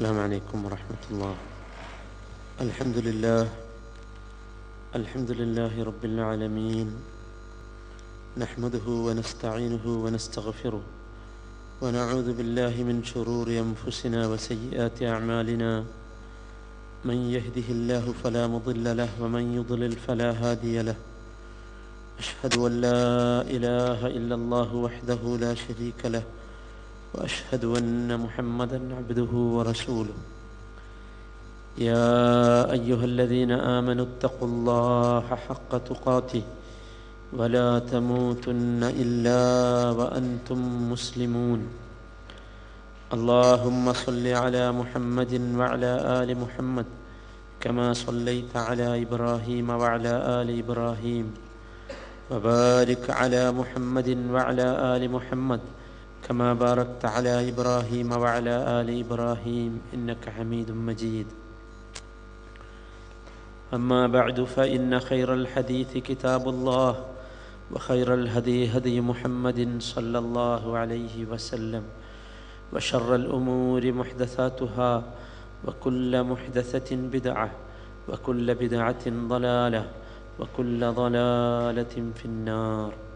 السلام عليكم ورحمة الله. الحمد لله. الحمد لله رب العالمين. نحمده ونستعينه ونستغفره. ونعوذ بالله من شرور أنفسنا وسيئات أعمالنا. من يهده الله فلا مضل له ومن يضلل فلا هادي له. أشهد أن لا إله إلا الله وحده لا شريك له. وأشهد أن محمدا عبده ورسوله. يا أيها الذين آمنوا اتقوا الله حق تقاته ولا تموتن إلا وأنتم مسلمون. اللهم صل على محمد وعلى آل محمد كما صليت على إبراهيم وعلى آل إبراهيم. وبارك على محمد وعلى آل محمد كما باركت على إبراهيم وعلى آل إبراهيم إنك حميد مجيد. أما بعد فإن خير الحديث كتاب الله وخير الهدي هدي محمد صلى الله عليه وسلم وشر الأمور محدثاتها وكل محدثة بدعة وكل بدعة ضلالة وكل ضلالة في النار.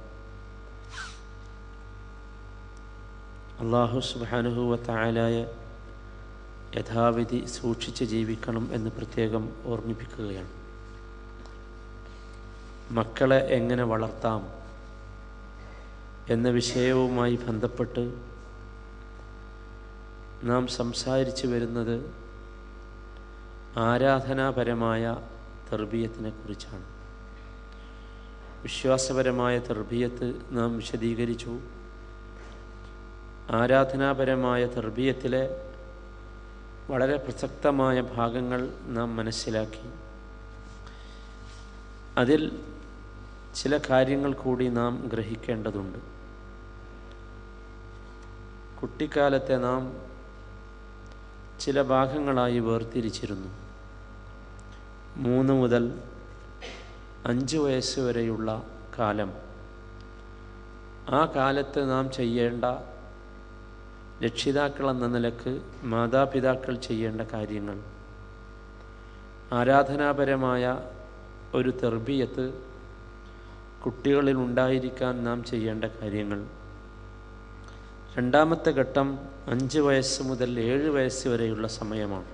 അള്ളാഹു സുബാനുഹൂവത്തായാലായ യഥാവിധി സൂക്ഷിച്ച് ജീവിക്കണം എന്ന് പ്രത്യേകം ഓർമ്മിപ്പിക്കുകയാണ്. മക്കളെ എങ്ങനെ വളർത്താം എന്ന വിഷയവുമായി ബന്ധപ്പെട്ട് നാം സംസാരിച്ചു വരുന്നത് ആരാധനാപരമായ തെർബീയത്തിനെ കുറിച്ചാണ്. വിശ്വാസപരമായ തെർബീയത്ത് നാം വിശദീകരിച്ചു. ആരാധനാപരമായ തെർബീയത്തിലെ വളരെ പ്രസക്തമായ ഭാഗങ്ങൾ നാം മനസ്സിലാക്കി. അതിൽ ചില കാര്യങ്ങൾ കൂടി നാം ഗ്രഹിക്കേണ്ടതുണ്ട്. കുട്ടിക്കാലത്തെ നാം ചില ഭാഗങ്ങളായി വേർതിരിച്ചിരുന്നു. മൂന്ന് മുതൽ അഞ്ച് വയസ്സ് വരെയുള്ള കാലം. ആ കാലത്ത് നാം ചെയ്യേണ്ട രക്ഷിതാക്കൾ എന്ന നിലയ്ക്ക് മാതാപിതാക്കൾ ചെയ്യേണ്ട കാര്യങ്ങൾ. ആരാധനാപരമായ ഒരു തെർബിയത്ത് കുട്ടികളിൽ ഉണ്ടായിരിക്കാൻ നാം ചെയ്യേണ്ട കാര്യങ്ങൾ. രണ്ടാമത്തെ ഘട്ടം അഞ്ച് വയസ്സ് മുതൽ ഏഴ് വയസ്സ് വരെയുള്ള സമയമാണ്.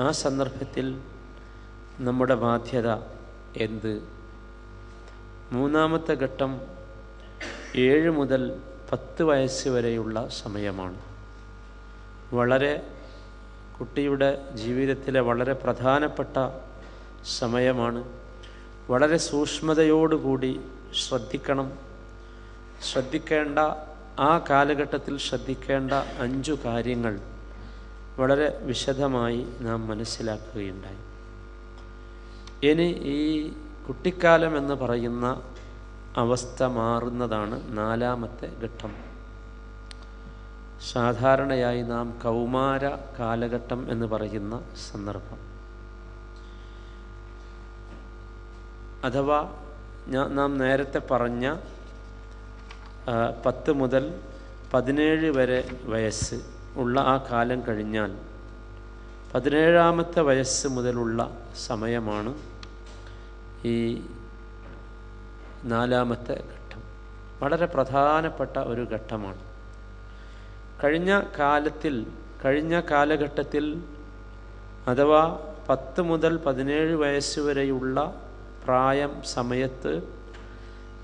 ആ സന്ദർഭത്തിൽ നമ്മുടെ ബാധ്യത എന്ത്? മൂന്നാമത്തെ ഘട്ടം ഏഴ് മുതൽ പത്ത് വയസ്സ് വരെയുള്ള സമയമാണ്. വളരെ കുട്ടിയുടെ ജീവിതത്തിലെ വളരെ പ്രധാനപ്പെട്ട സമയമാണ്. വളരെ സൂക്ഷ്മതയോടുകൂടി ശ്രദ്ധിക്കണം. ശ്രദ്ധിക്കേണ്ട ആ കാലഘട്ടത്തിൽ ശ്രദ്ധിക്കേണ്ട അഞ്ചു കാര്യങ്ങൾ വളരെ വിശദമായി നാം മനസ്സിലാക്കുകയുണ്ടായി. ഇനി ഈ കുട്ടിക്കാലം എന്ന് പറയുന്ന അവസ്ഥ മാറുന്നതാണ് നാലാമത്തെ ഘട്ടം. സാധാരണയായി നാം കൗമാര കാലഘട്ടം എന്ന് പറയുന്ന സന്ദർഭം. അഥവാ നാം നേരത്തെ പറഞ്ഞ പത്ത് മുതൽ പതിനേഴ് വരെ വയസ്സ് ഉള്ള ആ കാലം കഴിഞ്ഞാൽ പതിനേഴാമത്തെ വയസ്സ് മുതലുള്ള സമയമാണ് ഈ നാലാമത്തെ ഘട്ടം. വളരെ പ്രധാനപ്പെട്ട ഒരു ഘട്ടമാണ്. കഴിഞ്ഞ കാലത്തിൽ കഴിഞ്ഞ കാലഘട്ടത്തിൽ അഥവാ പത്ത് മുതൽ പതിനേഴ് വയസ്സ് വരെയുള്ള പ്രായം സമയത്ത്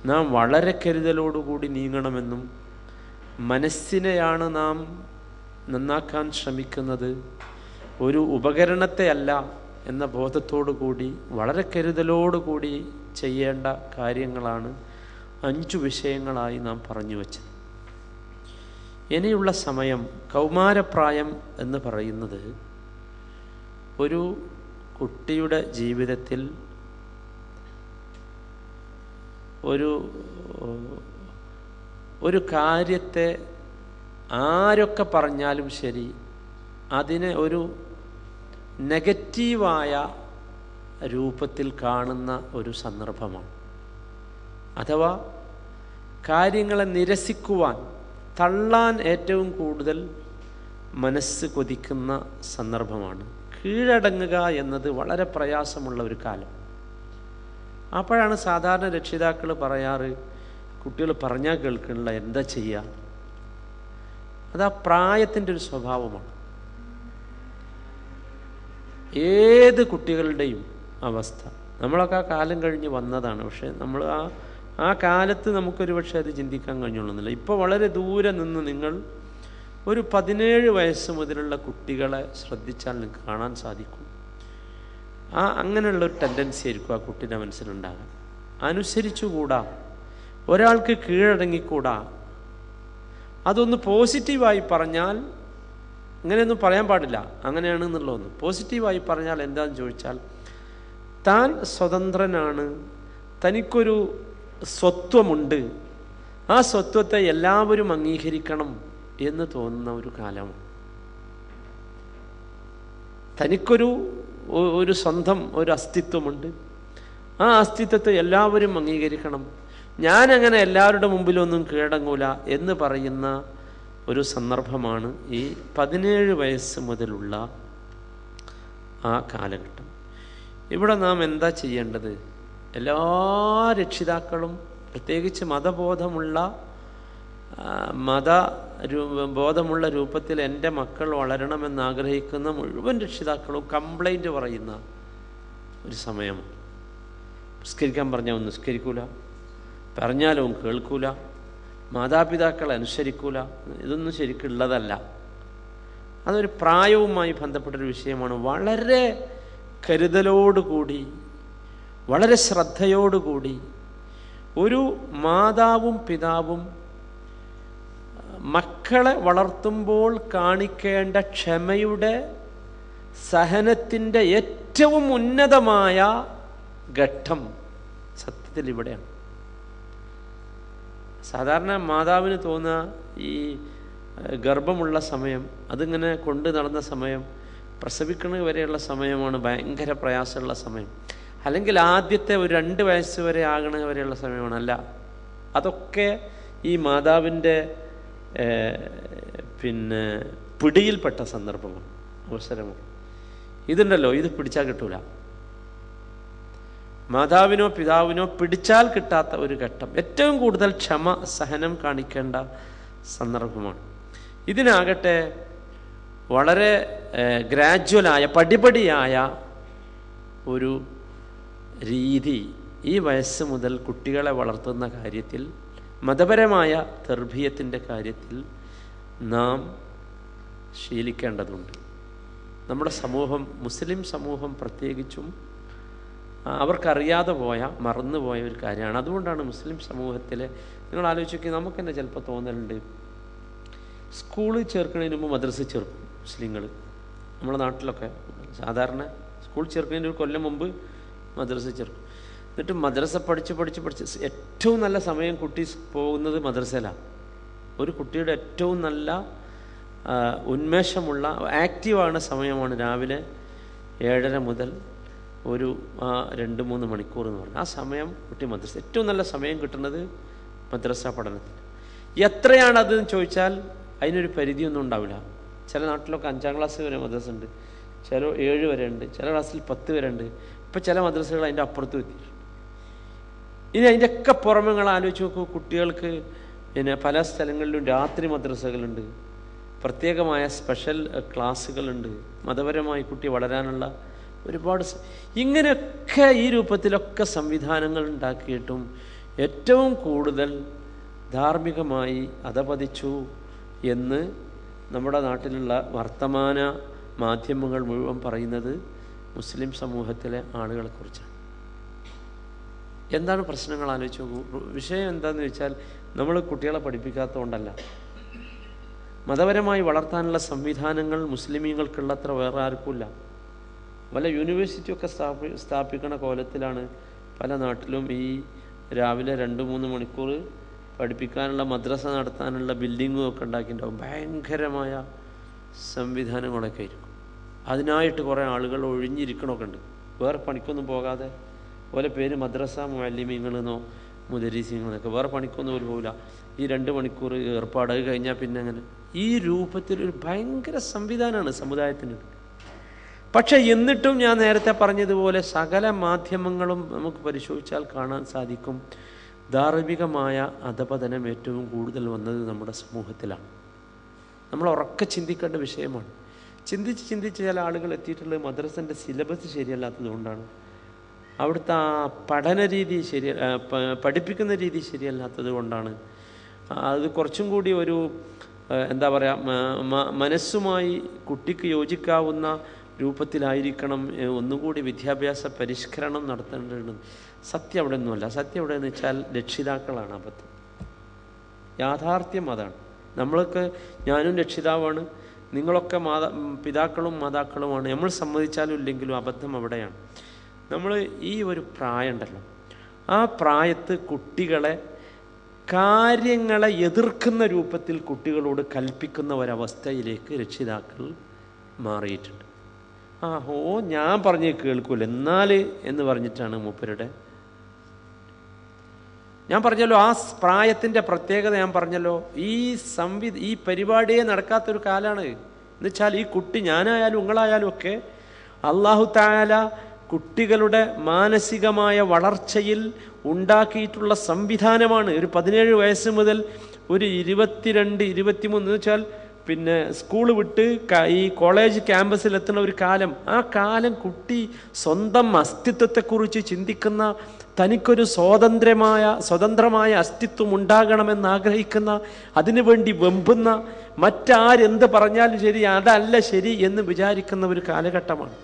നാം വളരെ കരുതലോടുകൂടി നീങ്ങണമെന്നും മനസ്സിനെയാണ് നാം നന്നാക്കാൻ ശ്രമിക്കുന്നത് ഒരു ഉപകരണത്തെ അല്ല എന്ന ബോധത്തോടു കൂടി വളരെ കരുതലോടുകൂടി ചെയ്യേണ്ട കാര്യങ്ങളാണ് അഞ്ചു വിഷയങ്ങളായി നാം പറഞ്ഞു വച്ചത്. ഇനിയുള്ള സമയം കൗമാരപ്രായം എന്ന് പറയുന്നത് ഒരു കുട്ടിയുടെ ജീവിതത്തിൽ ഒരു ഒരു കാര്യത്തെ ആരൊക്കെ പറഞ്ഞാലും ശരി അതിനെ ഒരു നെഗറ്റീവായ രൂപത്തിൽ കാണുന്ന ഒരു സന്ദർഭമാണ്. അഥവാ കാര്യങ്ങളെ നിരസിക്കുവാൻ തള്ളാൻ ഏറ്റവും കൂടുതൽ മനസ്സ് കൊതിക്കുന്ന സന്ദർഭമാണ്. കീഴടങ്ങുക എന്നത് വളരെ പ്രയാസമുള്ള ഒരു കാലം. അപ്പോഴാണ് സാധാരണ രക്ഷിതാക്കൾ പറയാറ് കുട്ടികൾ പറഞ്ഞാൽ കേൾക്കണില്ല എന്താ ചെയ്യുക അത് ആ പ്രായത്തിന്റെ ഒരു സ്വഭാവമാണ്. ഏത് കുട്ടികളുടെയും അവസ്ഥ. നമ്മളൊക്കെ ആ കാലം കഴിഞ്ഞ് വന്നതാണ്. പക്ഷേ നമ്മൾ ആ ആ കാലത്ത് നമുക്കൊരു പക്ഷേ അത് ചിന്തിക്കാൻ കഴിഞ്ഞോളുന്നില്ല ഇപ്പോൾ വളരെ ദൂരെ നിന്ന് നിങ്ങൾ ഒരു പതിനേഴ് വയസ്സ് മുതലുള്ള കുട്ടികളെ ശ്രദ്ധിച്ചാൽ നിങ്ങൾക്ക് കാണാൻ സാധിക്കും. ആ അങ്ങനെയുള്ള ഒരു ടെൻഡൻസി ആയിരിക്കും ആ കുട്ടിയുടെ മനസ്സിലുണ്ടാകാൻ അനുസരിച്ചുകൂടാ. ഒരാൾക്ക് കീഴടങ്ങിക്കൂടാ. അതൊന്ന് പോസിറ്റീവായി പറഞ്ഞാൽ അങ്ങനെയൊന്നും പറയാൻ പാടില്ല. അങ്ങനെയാണ് എന്നുള്ളതൊന്നും പോസിറ്റീവായി പറഞ്ഞാൽ എന്താണെന്ന് ചോദിച്ചാൽ താൻ സ്വതന്ത്രനാണ്. തനിക്കൊരു സ്വത്വമുണ്ട്. ആ സ്വത്വത്തെ എല്ലാവരും അംഗീകരിക്കണം എന്ന് തോന്നുന്ന ഒരു കാലമാണ്. തനിക്കൊരു ഒരു സ്വന്തം ഒരു അസ്തിത്വമുണ്ട്. ആ അസ്തിത്വത്തെ എല്ലാവരും അംഗീകരിക്കണം. ഞാനങ്ങനെ എല്ലാവരുടെ മുമ്പിലൊന്നും കീഴടങ്ങൂല എന്ന് പറയുന്ന ഒരു സന്ദർഭമാണ് ഈ പതിനേഴ് വയസ്സ് മുതലുള്ള ആ കാലഘട്ടം. ഇവിടെ നാം എന്താ ചെയ്യേണ്ടത്? എല്ലാ രക്ഷിതാക്കളും പ്രത്യേകിച്ച് മതബോധമുള്ള മത ബോധമുള്ള രൂപത്തിൽ എന്റെ മക്കൾ വളരണമെന്ന് ആഗ്രഹിക്കുന്ന മുഴുവൻ രക്ഷിതാക്കളും കംപ്ലൈന്റ് പറയുന്ന ഒരു സമയമാണ് നിസ്കരിക്കാൻ പറഞ്ഞാൽ അവൻ നിസ്കരിക്കൂല പറഞ്ഞാലും കേൾക്കൂല മാതാപിതാക്കളെ അനുസരിക്കൂല ഇതൊന്നും ശരിക്കുള്ളതല്ല. അതൊരു പ്രായവുമായി ബന്ധപ്പെട്ടൊരു വിഷയമാണ്. വളരെ കരുതലോടുകൂടി വളരെ ശ്രദ്ധയോടുകൂടി ഒരു മാതാവും പിതാവും മക്കളെ വളർത്തുമ്പോൾ കാണിക്കേണ്ട ക്ഷമയുടെ സഹനത്തിന്റെ ഏറ്റവും ഉന്നതമായ ഘട്ടം സത്യത്തിൽ ഇവിടെയാണ്. സാധാരണ മാതാവിന് തോന്നുക ഈ ഗർഭമുള്ള സമയം അതിങ്ങനെ കൊണ്ട് നടന്ന സമയം പ്രസവിക്കണ വരെയുള്ള സമയമാണ് ഭയങ്കര പ്രയാസമുള്ള സമയം. അല്ലെങ്കിൽ ആദ്യത്തെ ഒരു രണ്ട് വയസ്സ് വരെ ആകണ വരെയുള്ള സമയമാണ്. അല്ല അതൊക്കെ ഈ മാതാവിന്റെ പിന്നെ പിടിയിൽപ്പെട്ട സന്ദർഭമാണ്. അവസരമാണ്. ഇതുണ്ടല്ലോ ഇത് പിടിച്ചാൽ കിട്ടൂല. മാതാവിനോ പിതാവിനോ പിടിച്ചാൽ കിട്ടാത്ത ഒരു ഘട്ടം. ഏറ്റവും കൂടുതൽ ക്ഷമ സഹനം കാണിക്കേണ്ട സന്ദർഭമാണ്. ഇതിനാകട്ടെ വളരെ ഗ്രാജ്വലായ പടിപടിയായ ഒരു രീതി ഈ വയസ്സ് മുതൽ കുട്ടികളെ വളർത്തുന്ന കാര്യത്തിൽ മതപരമായ തെർഭീയത്തിന്റെ കാര്യത്തിൽ നാം ശീലിക്കേണ്ടതുണ്ട്. നമ്മുടെ സമൂഹം മുസ്ലിം സമൂഹം പ്രത്യേകിച്ചും അവർക്കറിയാതെ പോയ മറന്നുപോയ ഒരു കാര്യമാണ്. അതുകൊണ്ടാണ് മുസ്ലിം സമൂഹത്തിലെ നിങ്ങൾ ആലോചിക്കുക നമുക്ക് തന്നെ ചിലപ്പോൾ തോന്നലുണ്ട്. സ്കൂളിൽ ചേർക്കുന്നതിന് മുമ്പ് മദ്രസ ചേർക്കും. മുസ്ലിങ്ങൾ നമ്മുടെ നാട്ടിലൊക്കെ സാധാരണ സ്കൂൾ ചേർക്കുന്നതിന്റെ ഒരു കൊല്ലം മുമ്പ് മദ്രസ ചേർക്കും. എന്നിട്ട് മദ്രസ പഠിച്ച് പഠിച്ച് പഠിച്ച് ഏറ്റവും നല്ല സമയം കുട്ടി പോകുന്നത് മദ്രസയിലാണ് ഒരു കുട്ടിയുടെ ഏറ്റവും നല്ല ഉന്മേഷമുള്ള ആക്റ്റീവാണ് സമയമാണ് രാവിലെ ഏഴര മുതൽ ഒരു ആ, രണ്ട് മൂന്ന് മണിക്കൂർ എന്ന് പറഞ്ഞാൽ ആ സമയം കുട്ടി മദ്രസ ഏറ്റവും നല്ല സമയം കിട്ടുന്നത് മദ്രസ പഠനത്തിൽ എത്രയാണതെന്ന് ചോദിച്ചാൽ അതിനൊരു പരിധിയൊന്നും ഉണ്ടാവില്ല. ചില നാട്ടിലൊക്കെ അഞ്ചാം ക്ലാസ് വരെ മദ്രസ ഉണ്ട് ചില ഏഴ് വരെ ഉണ്ട്. ചില ക്ലാസ്സിൽ പത്ത് വരെ ഉണ്ട്. ഇപ്പം ചില മദ്രസകൾ അതിന്റെ അപ്പുറത്ത് എത്തിയിട്ടുണ്ട് ഇനി അതിന്റെയൊക്കെ പുറമെ നിങ്ങൾ ആലോചിച്ച് നോക്കൂ കുട്ടികൾക്ക് പിന്നെ പല സ്ഥലങ്ങളിലും രാത്രി മദ്രസകളുണ്ട്. പ്രത്യേകമായ സ്പെഷ്യൽ ക്ലാസ്സുകളുണ്ട്. മതപരമായി കുട്ടി വളരാനുള്ള ഒരുപാട് ഇങ്ങനെയൊക്കെ ഈ രൂപത്തിലൊക്കെ സംവിധാനങ്ങൾ ഉണ്ടാക്കിയിട്ടും ഏറ്റവും കൂടുതൽ ധാർമ്മികമായി അധപതിച്ചു എന്ന് നമ്മുടെ നാട്ടിലുള്ള വർത്തമാന മാധ്യമങ്ങൾ മുഴുവൻ പറയുന്നത് മുസ്ലിം സമൂഹത്തിലെ ആളുകളെക്കുറിച്ചാണ്. എന്താണ് പ്രശ്നങ്ങൾ ആലോചിച്ച് നോക്കൂ. വിഷയം എന്താണെന്ന് വെച്ചാൽ നമ്മൾ കുട്ടികളെ പഠിപ്പിക്കാത്തതുകൊണ്ടല്ല. മതപരമായി വളർത്താനുള്ള സംവിധാനങ്ങൾ മുസ്ലിമീങ്ങൾക്കുള്ളത്ര വേറെ ആർക്കുമില്ല. വല്ല യൂണിവേഴ്സിറ്റിയൊക്കെ സ്ഥാപി സ്ഥാപിക്കുന്ന കോലത്തിലാണ് പല നാട്ടിലും ഈ രാവിലെ രണ്ട് മൂന്ന് മണിക്കൂർ പഠിപ്പിക്കാനുള്ള മദ്രസ നടത്താനുള്ള ബിൽഡിങ്ങും ഒക്കെ ഉണ്ടാക്കിയിട്ടുണ്ടാവും. ഭയങ്കരമായ സംവിധാനങ്ങളൊക്കെ ആയിരിക്കും. അതിനായിട്ട് കുറേ ആളുകൾ ഒഴിഞ്ഞിരിക്കണമൊക്കെ ഉണ്ട്. വേറെ പണിക്കൊന്നും പോകാതെ ഓരോ പേര് മദ്രസ മാലിമ്യങ്ങളെന്നോ മുദരീസിങ്ങളെന്നൊക്കെ. വേറെ പണിക്കൊന്നും പോലും പോകില്ല ഈ രണ്ട് മണിക്കൂർ ഏർപ്പാട് കഴിഞ്ഞാൽ പിന്നെ അങ്ങനെ. ഈ രൂപത്തിൽ ഒരു ഭയങ്കര സംവിധാനമാണ് സമുദായത്തിന് പക്ഷെ എന്നിട്ടും ഞാൻ നേരത്തെ പറഞ്ഞതുപോലെ സകല മാധ്യമങ്ങളും നമുക്ക് പരിശോധിച്ചാൽ കാണാൻ സാധിക്കും. ധാർമ്മികമായ അധപതനം ഏറ്റവും കൂടുതൽ വന്നത് നമ്മുടെ സമൂഹത്തിലാണ്. നമ്മൾ ഉറക്കെ ചിന്തിക്കേണ്ട വിഷയമാണ്. ചിന്തിച്ച് ചിന്തിച്ച് ചില ആളുകൾ എത്തിയിട്ടുള്ളത് മദ്രസന്റെ സിലബസ് ശരിയല്ലാത്തതുകൊണ്ടാണ് അവിടുത്തെ ആ പഠന രീതി ശരി പഠിപ്പിക്കുന്ന രീതി ശരിയല്ലാത്തത് കൊണ്ടാണ്. അത് കുറച്ചും കൂടി ഒരു എന്താ പറയുക മനസ്സുമായി കുട്ടിക്ക് യോജിക്കാവുന്ന രൂപത്തിലായിരിക്കണം ഒന്നുകൂടി വിദ്യാഭ്യാസ പരിഷ്കരണം നടത്തേണ്ടത്. സത്യം അവിടെ ഒന്നുമല്ല. സത്യം എവിടെ എന്ന് വെച്ചാൽ രക്ഷിതാക്കളാണ് അബദ്ധം. യാഥാർത്ഥ്യം അതാണ്. നമ്മൾക്ക് ഞാനും രക്ഷിതാവാണ്. നിങ്ങളൊക്കെ മാതാ പിതാക്കളും മാതാക്കളുമാണ്. നമ്മൾ സമ്മതിച്ചാലും ഇല്ലെങ്കിലും അബദ്ധം അവിടെയാണ്. നമ്മൾ ഈ ഒരു പ്രായമുണ്ടല്ലോ ആ പ്രായത്ത് കുട്ടികളെ കാര്യങ്ങളെ എതിർക്കുന്ന രൂപത്തിൽ കുട്ടികളോട് കൽപ്പിക്കുന്ന ഒരവസ്ഥയിലേക്ക് രക്ഷിതാക്കൾ മാറിയിട്ടുണ്ട്. ആ ഓ ഞാൻ പറഞ്ഞ് കേൾക്കൂല. എന്നാൽ എന്ന് പറഞ്ഞിട്ടാണ് മൂപ്പരുടെ ഞാൻ പറഞ്ഞല്ലോ ആ പ്രായത്തിന്റെ പ്രത്യേകത ഞാൻ പറഞ്ഞല്ലോ. ഈ സംവി ഈ പരിപാടിയെ നടക്കാത്തൊരു കാലമാണ് എന്നുവെച്ചാൽ ഈ കുട്ടി ഞാനായാലും നിങ്ങളായാലും ഒക്കെ അള്ളാഹു താല കുട്ടികളുടെ മാനസികമായ വളർച്ചയിൽ ഉണ്ടാക്കിയിട്ടുള്ള സംവിധാനമാണ്. ഒരു പതിനേഴ് വയസ്സ് മുതൽ ഒരു ഇരുപത്തിരണ്ട് ഇരുപത്തിമൂന്ന് എന്ന് വെച്ചാൽ പിന്നെ സ്കൂൾ വിട്ട് ഈ കോളേജ് ക്യാമ്പസിൽ എത്തുന്ന ഒരു കാലം. ആ കാലം കുട്ടി സ്വന്തം അസ്തിത്വത്തെക്കുറിച്ച് ചിന്തിക്കുന്ന തനിക്കൊരു സ്വാതന്ത്ര്യമായ സ്വതന്ത്രമായ അസ്തിത്വം ഉണ്ടാകണമെന്ന് ആഗ്രഹിക്കുന്ന അതിനുവേണ്ടി വെമ്പുന്ന മറ്റാരെന്ത് പറഞ്ഞാലും ശരി അതല്ല ശരി എന്ന് വിചാരിക്കുന്ന ഒരു കാലഘട്ടമാണ്.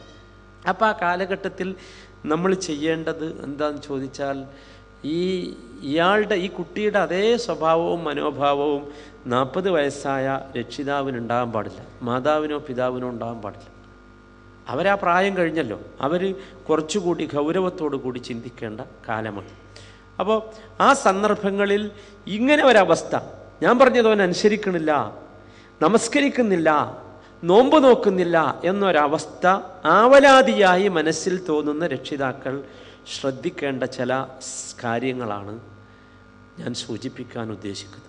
അപ്പോൾ ആ കാലഘട്ടത്തിൽ നമ്മൾ ചെയ്യേണ്ടത് എന്താണെന്ന് ചോദിച്ചാൽ ഈ ഇയാളുടെ ഈ കുട്ടിയുടെ അതേ സ്വഭാവവും മനോഭാവവും നാൽപ്പത് വയസ്സായ രക്ഷിതാവിന് ഉണ്ടാകാൻ പാടില്ല. മാതാവിനോ പിതാവിനോ ഉണ്ടാകാൻ പാടില്ല. അവരാ പ്രായം കഴിഞ്ഞല്ലോ. അവർ കുറച്ചുകൂടി ഗൗരവത്തോടു കൂടി ചിന്തിക്കേണ്ട കാലമാണ്. അപ്പോൾ ആ സന്ദർഭങ്ങളിൽ ഇങ്ങനെ ഒരവസ്ഥ. ഞാൻ പറഞ്ഞത് അവൻ അനുസരിക്കണില്ല നമസ്കരിക്കുന്നില്ല നോമ്പ് നോക്കുന്നില്ല എന്നൊരവസ്ഥ ആവലാതിയായി മനസ്സിൽ തോന്നുന്ന രക്ഷിതാക്കൾ ശ്രദ്ധിക്കേണ്ട ചില കാര്യങ്ങളാണ് ഞാൻ സൂചിപ്പിക്കാൻ ഉദ്ദേശിക്കുന്നത്.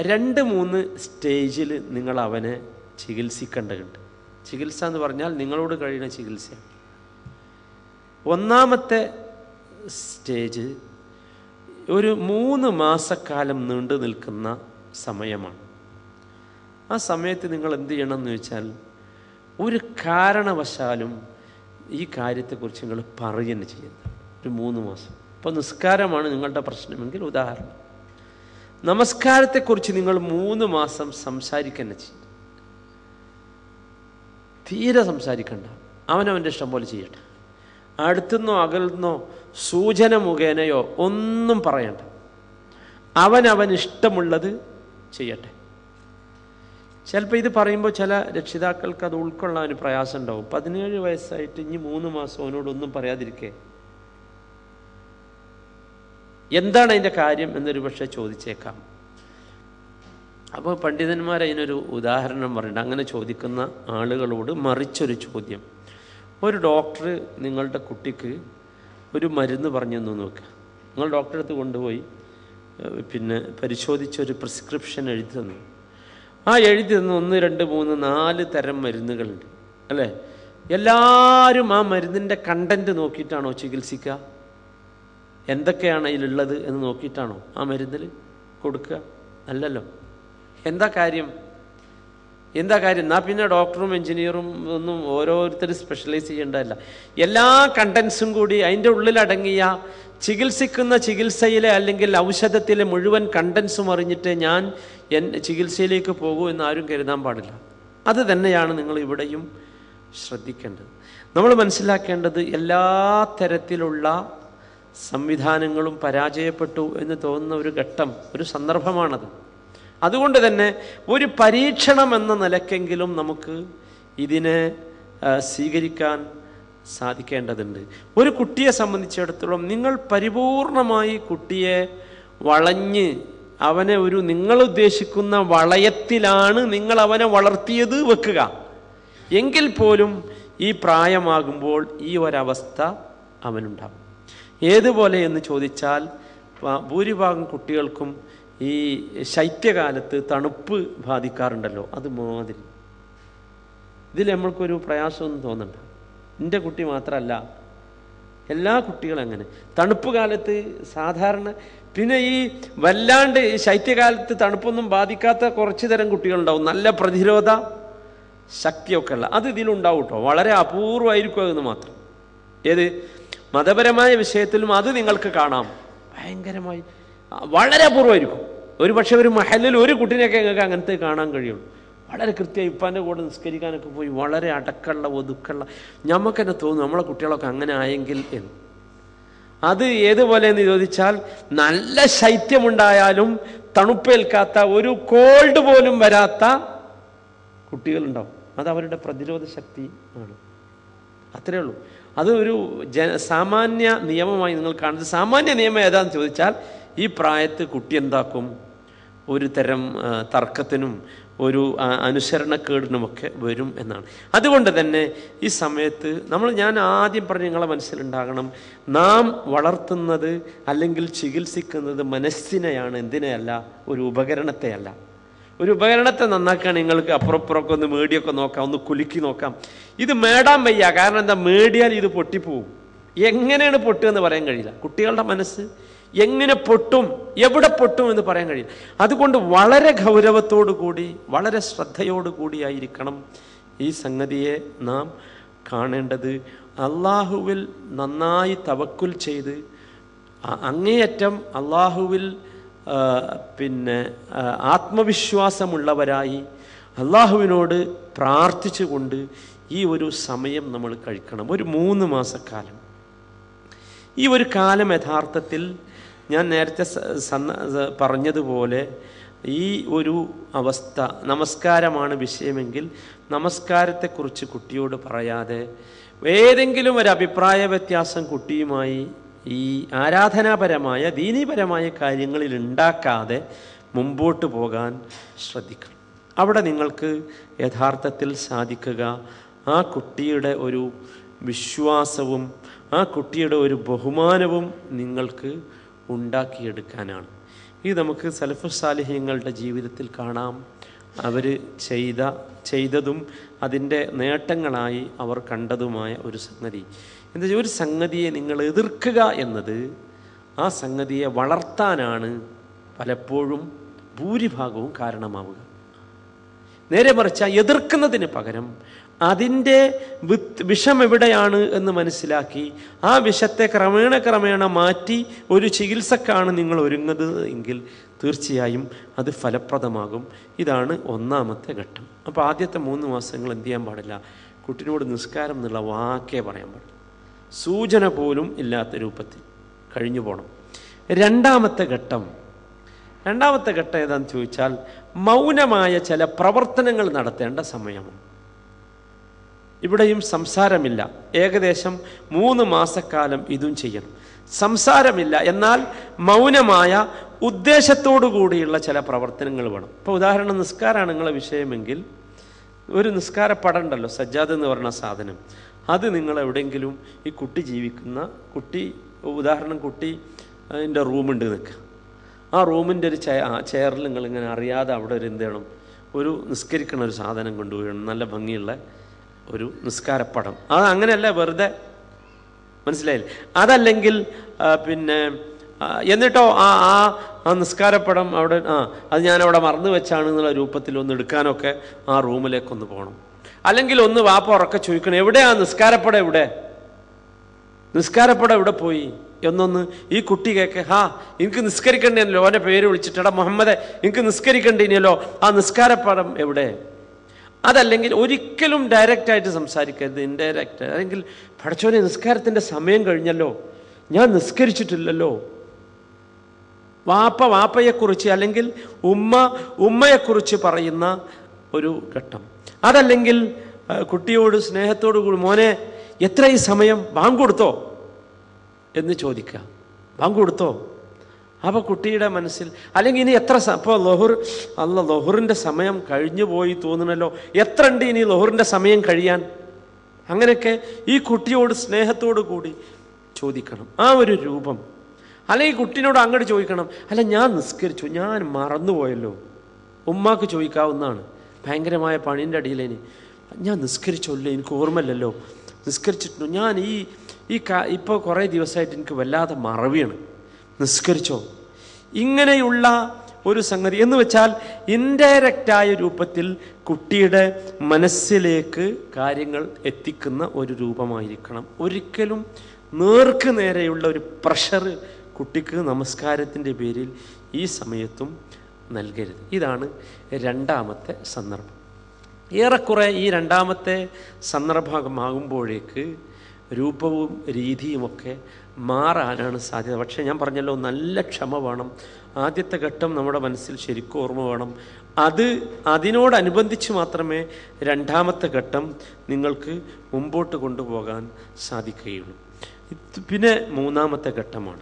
രണ്ട് മൂന്ന് സ്റ്റേജിൽ നിങ്ങൾ അവനെ ചികിത്സിക്കേണ്ടതുണ്ട്. ചികിത്സ എന്ന് പറഞ്ഞാൽ നിങ്ങളോട് കഴിയുന്ന ചികിത്സ ഒന്നാമത്തെ സ്റ്റേജ് ഒരു മൂന്ന് മാസക്കാലം നീണ്ടു നിൽക്കുന്ന സമയമാണ്. ആ സമയത്ത് നിങ്ങൾ എന്ത് ചെയ്യണം എന്ന് വെച്ചാൽ ഒരു കാരണവശാലും ഈ കാര്യത്തെക്കുറിച്ച് നിങ്ങൾ പറയുന്നു ചെയ്യുന്നത്. ഒരു മൂന്ന് മാസം. ഇപ്പോൾ നിസ്കാരമാണ് നിങ്ങളുടെ പ്രശ്നമെങ്കിൽ ഉദാഹരണം. നമസ്കാരത്തെക്കുറിച്ച് നിങ്ങൾ മൂന്ന് മാസം സംസാരിക്കുന്ന ചെയ്യും തീരെ സംസാരിക്കണ്ട. അവനവന്റെ ഇഷ്ടം പോലെ ചെയ്യട്ടെ. അടുത്തുനിന്നോ അകലുന്നോ സൂചന മുഖേനയോ ഒന്നും പറയണ്ട. അവനവൻ ഇഷ്ടമുള്ളത് ചെയ്യട്ടെ. ചിലപ്പോൾ ഇത് പറയുമ്പോൾ ചില രക്ഷിതാക്കൾക്ക് അത് ഉൾക്കൊള്ളാൻ പ്രയാസം ഉണ്ടാവും. പതിനേഴ് വയസ്സായിട്ട് ഇനി മൂന്ന് മാസം അവനോടൊന്നും പറയാതിരിക്കേ. എന്താണ് അതിന്റെ കാര്യം എന്നൊരു പക്ഷേ ചോദിച്ചേക്കാം. അപ്പോൾ പണ്ഡിതന്മാർ അതിനൊരു ഉദാഹരണം പറയുന്നുണ്ട്. അങ്ങനെ ചോദിക്കുന്ന ആളുകളോട് മറിച്ചൊരു ചോദ്യം. ഒരു ഡോക്ടർ നിങ്ങളുടെ കുട്ടിക്ക് ഒരു മരുന്ന് പറഞ്ഞു തന്നു നോക്കുക നിങ്ങൾ ഡോക്ടറെ അടുത്ത് കൊണ്ടുപോയി പിന്നെ പരിശോധിച്ചൊരു പ്രിസ്ക്രിപ്ഷൻ എഴുതി തന്നു. ആ എഴുതി തന്നു ഒന്ന് രണ്ട് മൂന്ന് നാല് തരം മരുന്നുകളുണ്ട്. അല്ലേ? എല്ലാവരും ആ മരുന്നിന്റെ കണ്ടന്റ് നോക്കിയിട്ടാണോ ചികിത്സിക്കുക? എന്തൊക്കെയാണ് അതിലുള്ളത് എന്ന് നോക്കിയിട്ടാണോ ആ മരുന്നിൽ കൊടുക്കുക? അല്ലല്ലോ. എന്താ കാര്യം? എന്താ കാര്യം? എന്നാൽ പിന്നെ ഡോക്ടറും എഞ്ചിനീയറും ഒന്നും ഓരോരുത്തരും സ്പെഷ്യലൈസ് ചെയ്യേണ്ടതല്ല. എല്ലാ കണ്ടൻസും കൂടി അതിന്റെ ഉള്ളിലടങ്ങിയ ചികിത്സിക്കുന്ന ചികിത്സയിലെ അല്ലെങ്കിൽ ഔഷധത്തിലെ മുഴുവൻ കണ്ടൻസും അറിഞ്ഞിട്ട് ഞാൻ എൻ ചികിത്സയിലേക്ക് പോകൂ എന്ന് ആരും കരുതാൻ പാടില്ല. അത് തന്നെയാണ് നിങ്ങൾ ഇവിടെയും ശ്രദ്ധിക്കേണ്ടത്. നമ്മൾ മനസ്സിലാക്കേണ്ടത് എല്ലാ തരത്തിലുള്ള സംവിധാനങ്ങളും പരാജയപ്പെട്ടു എന്ന് തോന്നുന്ന ഒരു ഘട്ടം ഒരു സന്ദർഭമാണത്. അതുകൊണ്ട് തന്നെ ഒരു പരീക്ഷണം എന്ന നിലക്കെങ്കിലും നമുക്ക് ഇതിനെ സ്വീകരിക്കാൻ സാധിക്കേണ്ടതുണ്ട്. ഒരു കുട്ടിയെ സംബന്ധിച്ചിടത്തോളം നിങ്ങൾ പരിപൂർണമായി കുട്ടിയെ വളഞ്ഞ് അവനെ ഒരു നിങ്ങൾ ഉദ്ദേശിക്കുന്ന വളയത്തിലാണ് നിങ്ങൾ അവനെ വളർത്തിയത് വെക്കുക. എങ്കിൽ പോലും ഈ പ്രായമാകുമ്പോൾ ഈ ഒരവസ്ഥ അവനുണ്ടാകും ഏതുപോലെ എന്ന് ചോദിച്ചാൽ ഭൂരിഭാഗം കുട്ടികൾക്കും ഈ ശൈത്യകാലത്ത് തണുപ്പ് ബാധിക്കാറുണ്ടല്ലോ അത് മാതിരി ഇതിൽ നമ്മൾക്കൊരു പ്രയാസമൊന്നും തോന്നണ്ട. എന്റെ കുട്ടി മാത്രമല്ല എല്ലാ കുട്ടികളും അങ്ങനെ. തണുപ്പ് കാലത്ത് സാധാരണ പിന്നെ ഈ വല്ലാണ്ട് ശൈത്യകാലത്ത് തണുപ്പൊന്നും ബാധിക്കാത്ത കുറച്ച് തരം കുട്ടികളുണ്ടാവും. നല്ല പ്രതിരോധ ശക്തിയൊക്കെ ഉള്ള അത് ഇതിലുണ്ടാവും കേട്ടോ. വളരെ അപൂർവമായിരിക്കും അതെന്ന് മാത്രം. ഏത്? മതപരമായ വിഷയത്തിലും അത് നിങ്ങൾക്ക് കാണാം. ഭയങ്കരമായി. വളരെ അപൂർവമായിരിക്കും. ഒരു പക്ഷേ ഒരു മഹലിൽ ഒരു കുട്ടീനെയൊക്കെ നിങ്ങൾക്ക് അങ്ങനത്തെ കാണാൻ കഴിയുള്ളൂ. വളരെ കൃത്യമായി ഇപ്പാന്റെ കൂടെ നിസ്കരിക്കാനൊക്കെ പോയി വളരെ അടക്കമുള്ള ഒതുക്കമുള്ള നമുക്ക് തന്നെ തോന്നും നമ്മളെ കുട്ടികളൊക്കെ അങ്ങനെ ആയെങ്കിൽ എന്ന്. അത് ഏതുപോലെ എന്ന് ചോദിച്ചാൽ നല്ല ശൈത്യമുണ്ടായാലും തണുപ്പേൽക്കാത്ത ഒരു കോൾഡ് പോലും വരാത്ത കുട്ടികളുണ്ടാവും. അത് അവരുടെ പ്രതിരോധ ശക്തി ആണ്. അത്രേ ഉള്ളൂ. അത് ഒരു ജന സാമാന്യ നിയമമായി നിങ്ങൾ കാണുന്നത്. സാമാന്യ നിയമം ഏതാണെന്ന് ചോദിച്ചാൽ ഈ പ്രായത്ത് കുട്ടി എന്താക്കും? ഒരു തരം തർക്കത്തിനും ഒരു അനുസരണക്കേടിനുമൊക്കെ വരും എന്നാണ്. അതുകൊണ്ട് തന്നെ ഈ സമയത്ത് നമ്മൾ ഞാൻ ആദ്യം പറഞ്ഞ് നിങ്ങളെ മനസ്സിലുണ്ടാകണം നാം വളർത്തുന്നത് അല്ലെങ്കിൽ ചികിത്സിക്കുന്നത് മനസ്സിനെയാണ് എന്തിനെയല്ല? ഒരു ഉപകരണത്തെയല്ല. ഒരു ഉപകരണത്തെ നന്നാക്കാൻ നിങ്ങൾക്ക് അപ്പുറപ്പുറമൊക്കെ ഒന്ന് മേടിയൊക്കെ നോക്കാം ഒന്ന് കുലുക്കി നോക്കാം. ഇത് മേടാൻ വയ്യ. കാരണം എന്താ? മേടിയാൽ ഇത് പൊട്ടിപ്പോവും. എങ്ങനെയാണ് പൊട്ടുക എന്ന് പറയാൻ കഴിയില്ല. കുട്ടികളുടെ മനസ്സ് എങ്ങനെ പൊട്ടും എവിടെ പൊട്ടും എന്ന് പറയാൻ കഴിയില്ല. അതുകൊണ്ട് വളരെ ഗൗരവത്തോടു കൂടി വളരെ ശ്രദ്ധയോടു കൂടിയായിരിക്കണം ഈ സംഗതിയെ നാം കാണേണ്ടത്. അള്ളാഹുവിൽ നന്നായി തവക്കുൽ ചെയ്ത് അങ്ങേയറ്റം അള്ളാഹുവിൽ പിന്നെ ആത്മവിശ്വാസമുള്ളവരായി അള്ളാഹുവിനോട് പ്രാർത്ഥിച്ചുകൊണ്ട് ഈ ഒരു സമയം നമ്മൾ കഴിക്കണം. ഒരു മൂന്ന് മാസക്കാലം. ഈ ഒരു കാലം യഥാർത്ഥത്തിൽ ഞാൻ നേരത്തെ പറഞ്ഞതുപോലെ ഈ ഒരു അവസ്ഥ നമസ്കാരമാണ് വിഷയമെങ്കിൽ നമസ്കാരത്തെക്കുറിച്ച് കുട്ടിയോട് പറയാതെ ഏതെങ്കിലും ഒരു അഭിപ്രായ വ്യത്യാസം കുട്ടിയുമായി ഈ ആരാധനാപരമായ ദീനീപരമായ കാര്യങ്ങളിൽ ഉണ്ടാക്കാതെ മുമ്പോട്ട് പോകാൻ ശ്രദ്ധിക്കണം. അവിടെ നിങ്ങൾക്ക് യഥാർത്ഥത്തിൽ സാധിക്കുക. ആ കുട്ടിയുടെ ഒരു വിശ്വാസവും ആ കുട്ടിയുടെ ഒരു ബഹുമാനവും നിങ്ങൾക്ക് ഉണ്ടാക്കിയെടുക്കാനാണ്. ഇത് നമുക്ക് സലഫ് സാലിഹ്യങ്ങളുടെ ജീവിതത്തിൽ കാണാം. അവർ ചെയ്ത ചെയ്തതും അതിന്റെ നേട്ടങ്ങളായി അവർ കണ്ടതുമായ ഒരു സംഗതി. എന്താ ഒരു സംഗതിയെ നിങ്ങൾ എതിർക്കുക എന്നത് ആ സംഗതിയെ വളർത്താനാണ് പലപ്പോഴും ഭൂരിഭാഗവും കാരണമാവുക. നേരെ മറിച്ച് എതിർക്കുന്നതിന് പകരം അതിന്റെ വിത്ത് വിഷം എവിടെയാണ് എന്ന് മനസ്സിലാക്കി ആ വിഷത്തെ ക്രമേണ ക്രമേണ മാറ്റി ഒരു ചികിത്സക്കാണ് നിങ്ങൾ ഒരുങ്ങുന്നത് എങ്കിൽ തീർച്ചയായും അത് ഫലപ്രദമാകും. ഇതാണ് ഒന്നാമത്തെ ഘട്ടം. അപ്പോൾ ആദ്യത്തെ മൂന്ന് മാസങ്ങൾ എന്ത് ചെയ്യാൻ പാടില്ല? കുട്ടിനോട് നിസ്കാരം എന്നുള്ള വാക്കേ പറയാൻ പാടില്ല. സൂചന പോലും ഇല്ലാത്ത രൂപത്തിൽ കഴിഞ്ഞു പോകണം രണ്ടാമത്തെ ഘട്ടം രണ്ടാമത്തെ ഘട്ടം ഏതാണെന്ന് ചോദിച്ചാൽ മൗനമായ ചില പ്രവർത്തനങ്ങൾ നടത്തേണ്ട സമയമാണ്. ഇവിടെയും സംസാരമില്ല. ഏകദേശം മൂന്ന് മാസക്കാലം ഇതും ചെയ്യണം. സംസാരമില്ല. എന്നാൽ മൗനമായ ഉദ്ദേശത്തോടു കൂടിയുള്ള ചില പ്രവർത്തനങ്ങൾ വേണം. ഇപ്പോൾ ഉദാഹരണം നിസ്കാരമാണ് നിങ്ങളെ വിഷയമെങ്കിൽ ഒരു നിസ്കാര പടം ഉണ്ടല്ലോ സജ്ജാദ് എന്ന് പറഞ്ഞ സാധനം. അത് നിങ്ങൾ എവിടെയെങ്കിലും ഈ കുട്ടി ജീവിക്കുന്ന കുട്ടി ഉദാഹരണം കുട്ടി അതിന്റെ റൂമുണ്ട് നിൽക്കുക ആ റൂമിന്റെ ഒരു ചെയർ ആ ചെയറിൽ നിങ്ങൾ ഇങ്ങനെ അറിയാതെ അവിടെ ഒരു എന്ത് ചെയ്യണം? ഒരു നിസ്കരിക്കണ ഒരു സാധനം കൊണ്ടുപോകണം. നല്ല ഭംഗിയുള്ള ഒരു നിസ്കാരപ്പടം. അത് അങ്ങനെയല്ല വെറുതെ. മനസ്സിലായില്ല? അതല്ലെങ്കിൽ പിന്നെ എന്നിട്ടോ ആ ആ ആ നിസ്കാരപ്പടം അവിടെ ആ അത് ഞാനവിടെ മറന്നു വെച്ചാണ് എന്നുള്ള രൂപത്തിൽ ഒന്ന് എടുക്കാനൊക്കെ ആ റൂമിലേക്കൊന്ന് പോകണം. അല്ലെങ്കിൽ ഒന്ന് വാപ്പ ഉറക്കെ ചോദിക്കണം എവിടെയാ? നിസ്കാരപ്പട എവിടെ? നിസ്കാരപ്പട എവിടെ പോയി? എന്നൊന്ന് ഈ കുട്ടി കേക്ക് ഹാ എനിക്ക് നിസ്കരിക്കണ്ടേനല്ലോ അവന്റെ പേര് വിളിച്ചിട്ടടാ മുഹമ്മദെ എനിക്ക് നിസ്കരിക്കണ്ടേനല്ലോ ആ നിസ്കാരപ്പടം എവിടെ? അതല്ലെങ്കിൽ ഒരിക്കലും ഡയറക്റ്റായിട്ട് സംസാരിക്കരുത്. ഇൻഡയറക്റ്റ് അല്ലെങ്കിൽ പഠിച്ചോനെ നിസ്കാരത്തിന്റെ സമയം കഴിഞ്ഞല്ലോ. ഞാൻ നിസ്കരിച്ചിട്ടില്ലല്ലോ. വാപ്പ വാപ്പയെക്കുറിച്ച് അല്ലെങ്കിൽ ഉമ്മ ഉമ്മയെക്കുറിച്ച് പറയുന്ന ഒരു ഘട്ടം. അതല്ലെങ്കിൽ കുട്ടിയോട് സ്നേഹത്തോടു കൂടി മോനെ എത്ര ഈ സമയം? ബാങ്ക് കൊടുത്തോ? എന്ന് ചോദിക്കുക. ബാങ്ക് കൊടുത്തോ? അപ്പോൾ കുട്ടിയുടെ മനസ്സിൽ അല്ലെങ്കിൽ ഇനി എത്ര അപ്പോൾ ലൊഹുർ അല്ല ലൊഹുറിന്റെ സമയം കഴിഞ്ഞു പോയി തോന്നണല്ലോ. എത്ര ഉണ്ട് ഇനി ലൊഹുറിന്റെ സമയം കഴിയാൻ? അങ്ങനെയൊക്കെ ഈ കുട്ടിയോട് സ്നേഹത്തോടു കൂടി ചോദിക്കണം. ആ ഒരു രൂപം. അല്ലെങ്കിൽ കുട്ടീനോട് അങ്ങോട്ട് ചോദിക്കണം. അല്ല ഞാൻ നിസ്കരിച്ചു. ഞാൻ മറന്നുപോയല്ലോ. ഉമ്മാക്ക് ചോദിക്കാവുന്നതാണ്. ഭയങ്കരമായ പണീന്റെ അടിയിലേന്. ഞാൻ നിസ്കരിച്ചല്ലോ എനിക്ക് ഓർമ്മയില്ലല്ലോ. നിസ്കരിച്ചിട്ടുണ്ടോ ഞാൻ ഈ ഈ ഇപ്പോൾ കുറേ ദിവസമായിട്ട് എനിക്ക് വല്ലാതെ മറവിയാണ്. നിസ്കരിച്ചോ. ഇങ്ങനെയുള്ള ഒരു സംഗതി എന്ന് വെച്ചാൽ ഇൻഡയറക്റ്റായ രൂപത്തിൽ കുട്ടിയുടെ മനസ്സിലേക്ക് കാര്യങ്ങൾ എത്തിക്കുന്ന ഒരു രൂപമായിരിക്കണം. ഒരിക്കലും നേർക്ക് നേരെയുള്ള ഒരു പ്രഷർ കുട്ടിക്ക് നമസ്കാരത്തിന്റെ പേരിൽ ഈ സമയത്തും നൽകരുത്. ഇതാണ് രണ്ടാമത്തെ സന്ദർഭം. ഏറെക്കുറെ ഈ രണ്ടാമത്തെ സന്ദർഭമാകുമ്പോഴേക്ക് രൂപവും രീതിയുമൊക്കെ മാറാനാണ് സാധ്യത. പക്ഷേ ഞാൻ പറഞ്ഞല്ലോ നല്ല ക്ഷമ വേണം. ആദ്യത്തെ ഘട്ടം നമ്മുടെ മനസ്സിൽ ശരിക്കും ഓർമ്മ വേണം. അത് അതിനോടനുബന്ധിച്ച് മാത്രമേ രണ്ടാമത്തെ ഘട്ടം നിങ്ങൾക്ക് മുമ്പോട്ട് കൊണ്ടുപോകാൻ സാധിക്കുകയുള്ളൂ. പിന്നെ മൂന്നാമത്തെ ഘട്ടമാണ്.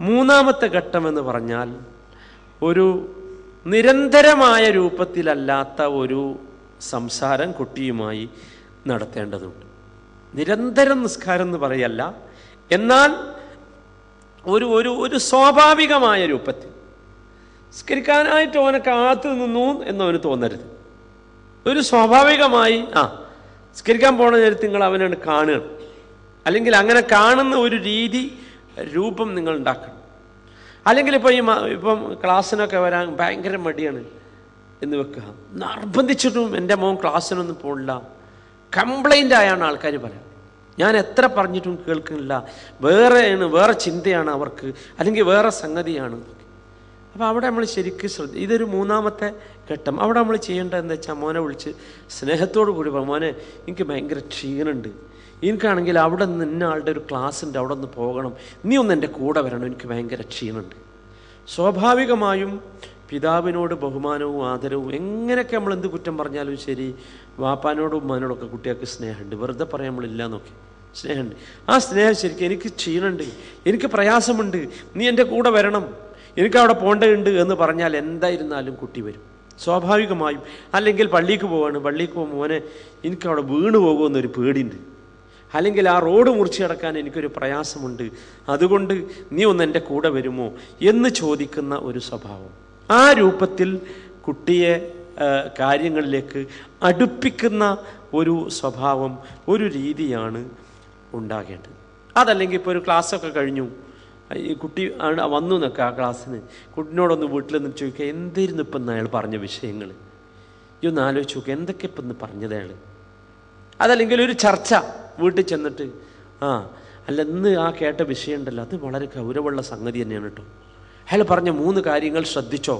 മൂന്നാമത്തെ ഘട്ടം എന്ന് പറഞ്ഞാൽ ഒരു നിരന്തരമായ രൂപത്തിലല്ലാത്ത ഒരു സംസാരം കുട്ടിയുമായി നടത്തേണ്ടതുണ്ട്. നിരന്തരം നിസ്കാരം എന്ന് പറയല്ല. എന്നാൽ ഒരു ഒരു ഒരു സ്വാഭാവികമായ രൂപത്തിൽ. നിസ്കരിക്കാനായിട്ട് ഓനെ കാത്തു നിന്നു എന്നവന് തോന്നരുത്. ഒരു സ്വാഭാവികമായി ആ നിസ്കരിക്കാൻ പോണ നേരത്ത് നിങ്ങൾ അവനാണ് കാണുകയാണ് അല്ലെങ്കിൽ അങ്ങനെ കാണുന്ന ഒരു രീതി രൂപം നിങ്ങൾ ഉണ്ടാക്കണം. അല്ലെങ്കിൽ ഇപ്പോൾ ഈ ഇപ്പം ക്ലാസ്സിനൊക്കെ വരാൻ ഭയങ്കര മടിയാണ് എന്ന് വെക്കുക. നിർബന്ധിച്ചിട്ടും എന്റെ മോൻ ക്ലാസ്സിനൊന്നും പോണില്ല. കംപ്ലൈന്റ് ആയാണ് ആൾക്കാർ പറയാം. ഞാൻ എത്ര പറഞ്ഞിട്ടും കേൾക്കുന്നില്ല. വേറെയാണ് വേറെ ചിന്തയാണ് അവർക്ക്. അല്ലെങ്കിൽ വേറെ സംഗതിയാണ്. അപ്പോൾ അവിടെ നമ്മൾ ശരിക്കും ശ്രദ്ധ ഇതൊരു മൂന്നാമത്തെ ഘട്ടം. അവിടെ നമ്മൾ ചെയ്യേണ്ടത് എന്താ വെച്ചാൽ മോനെ വിളിച്ച് സ്നേഹത്തോടു കൂടി പറ. മോനെ എനിക്ക് ഭയങ്കര ക്ഷീണമുണ്ട് എനിക്കാണെങ്കിൽ അവിടെ നിന്ന് ആളുടെ ഒരു ക്ലാസ് ഉണ്ട് അവിടെ നിന്ന് പോകണം. നീ ഒന്ന് എന്റെ കൂടെ വരണം എനിക്ക് ഭയങ്കര ക്ഷീണമുണ്ട്. സ്വാഭാവികമായും പിതാവിനോട് ബഹുമാനവും ആദരവും എങ്ങനെയൊക്കെ നമ്മൾ എന്ത് കുറ്റം പറഞ്ഞാലും ശരി വാപ്പാനോടും ഉമ്മാനോടൊക്കെ കുട്ടികൾക്ക് സ്നേഹമുണ്ട്. വെറുതെ പറയാൻ നമ്മളില്ല നോക്കി. സ്നേഹമുണ്ട്. ആ സ്നേഹം ശരിക്കും എനിക്ക് ക്ഷീണമുണ്ട്. എനിക്ക് പ്രയാസമുണ്ട്. നീ എന്റെ കൂടെ വരണം. എനിക്ക് അവിടെ പോകേണ്ടതുണ്ട് എന്ന് പറഞ്ഞാൽ എന്തായിരുന്നാലും കുട്ടി വരും. സ്വാഭാവികമായും. അല്ലെങ്കിൽ പള്ളിക്ക് പോവാണ്. പള്ളിക്ക് പോകുമ്പോൾ മോനെ എനിക്ക് അവിടെ വീണ് പോകുമെന്നൊരു പേടിയുണ്ട്. അല്ലെങ്കിൽ ആ റോഡ് മുറിച്ച് കിടക്കാൻ എനിക്കൊരു പ്രയാസമുണ്ട്. അതുകൊണ്ട് നീ ഒന്ന് എന്റെ കൂടെ വരുമോ എന്ന് ചോദിക്കുന്ന ഒരു സ്വഭാവം. ആ രൂപത്തിൽ കുട്ടിയെ കാര്യങ്ങളിലേക്ക് അടുപ്പിക്കുന്ന ഒരു സ്വഭാവം ഒരു രീതിയാണ് ഉണ്ടാകേണ്ടത്. അതല്ലെങ്കിൽ ഇപ്പോൾ ഒരു ക്ലാസ്സൊക്കെ കഴിഞ്ഞു. ഈ കുട്ടി ആണ് വന്നു നിൽക്കുക ആ ക്ലാസ്സിന്. കുട്ടിനോടൊന്ന് വീട്ടിൽ നിന്ന് ചോദിക്കുക എന്തായിരുന്നു ഇപ്പം അയാൾ പറഞ്ഞ വിഷയങ്ങൾ? ഈ ഒന്ന് ആലോചിച്ച് നോക്കുക എന്തൊക്കെ ഇപ്പം ഇന്ന് പറഞ്ഞത് അയാൾ? അതല്ലെങ്കിൽ ഒരു ചർച്ച വീട്ടിൽ ചെന്നിട്ട് ആ അല്ല ഇന്ന് ആ കേട്ട വിഷയം ഉണ്ടല്ലോ അത് വളരെ ഗൗരവമുള്ള സംഗതി തന്നെയാണ് കേട്ടോ. അയാൾ പറഞ്ഞ മൂന്ന് കാര്യങ്ങൾ ശ്രദ്ധിച്ചോ?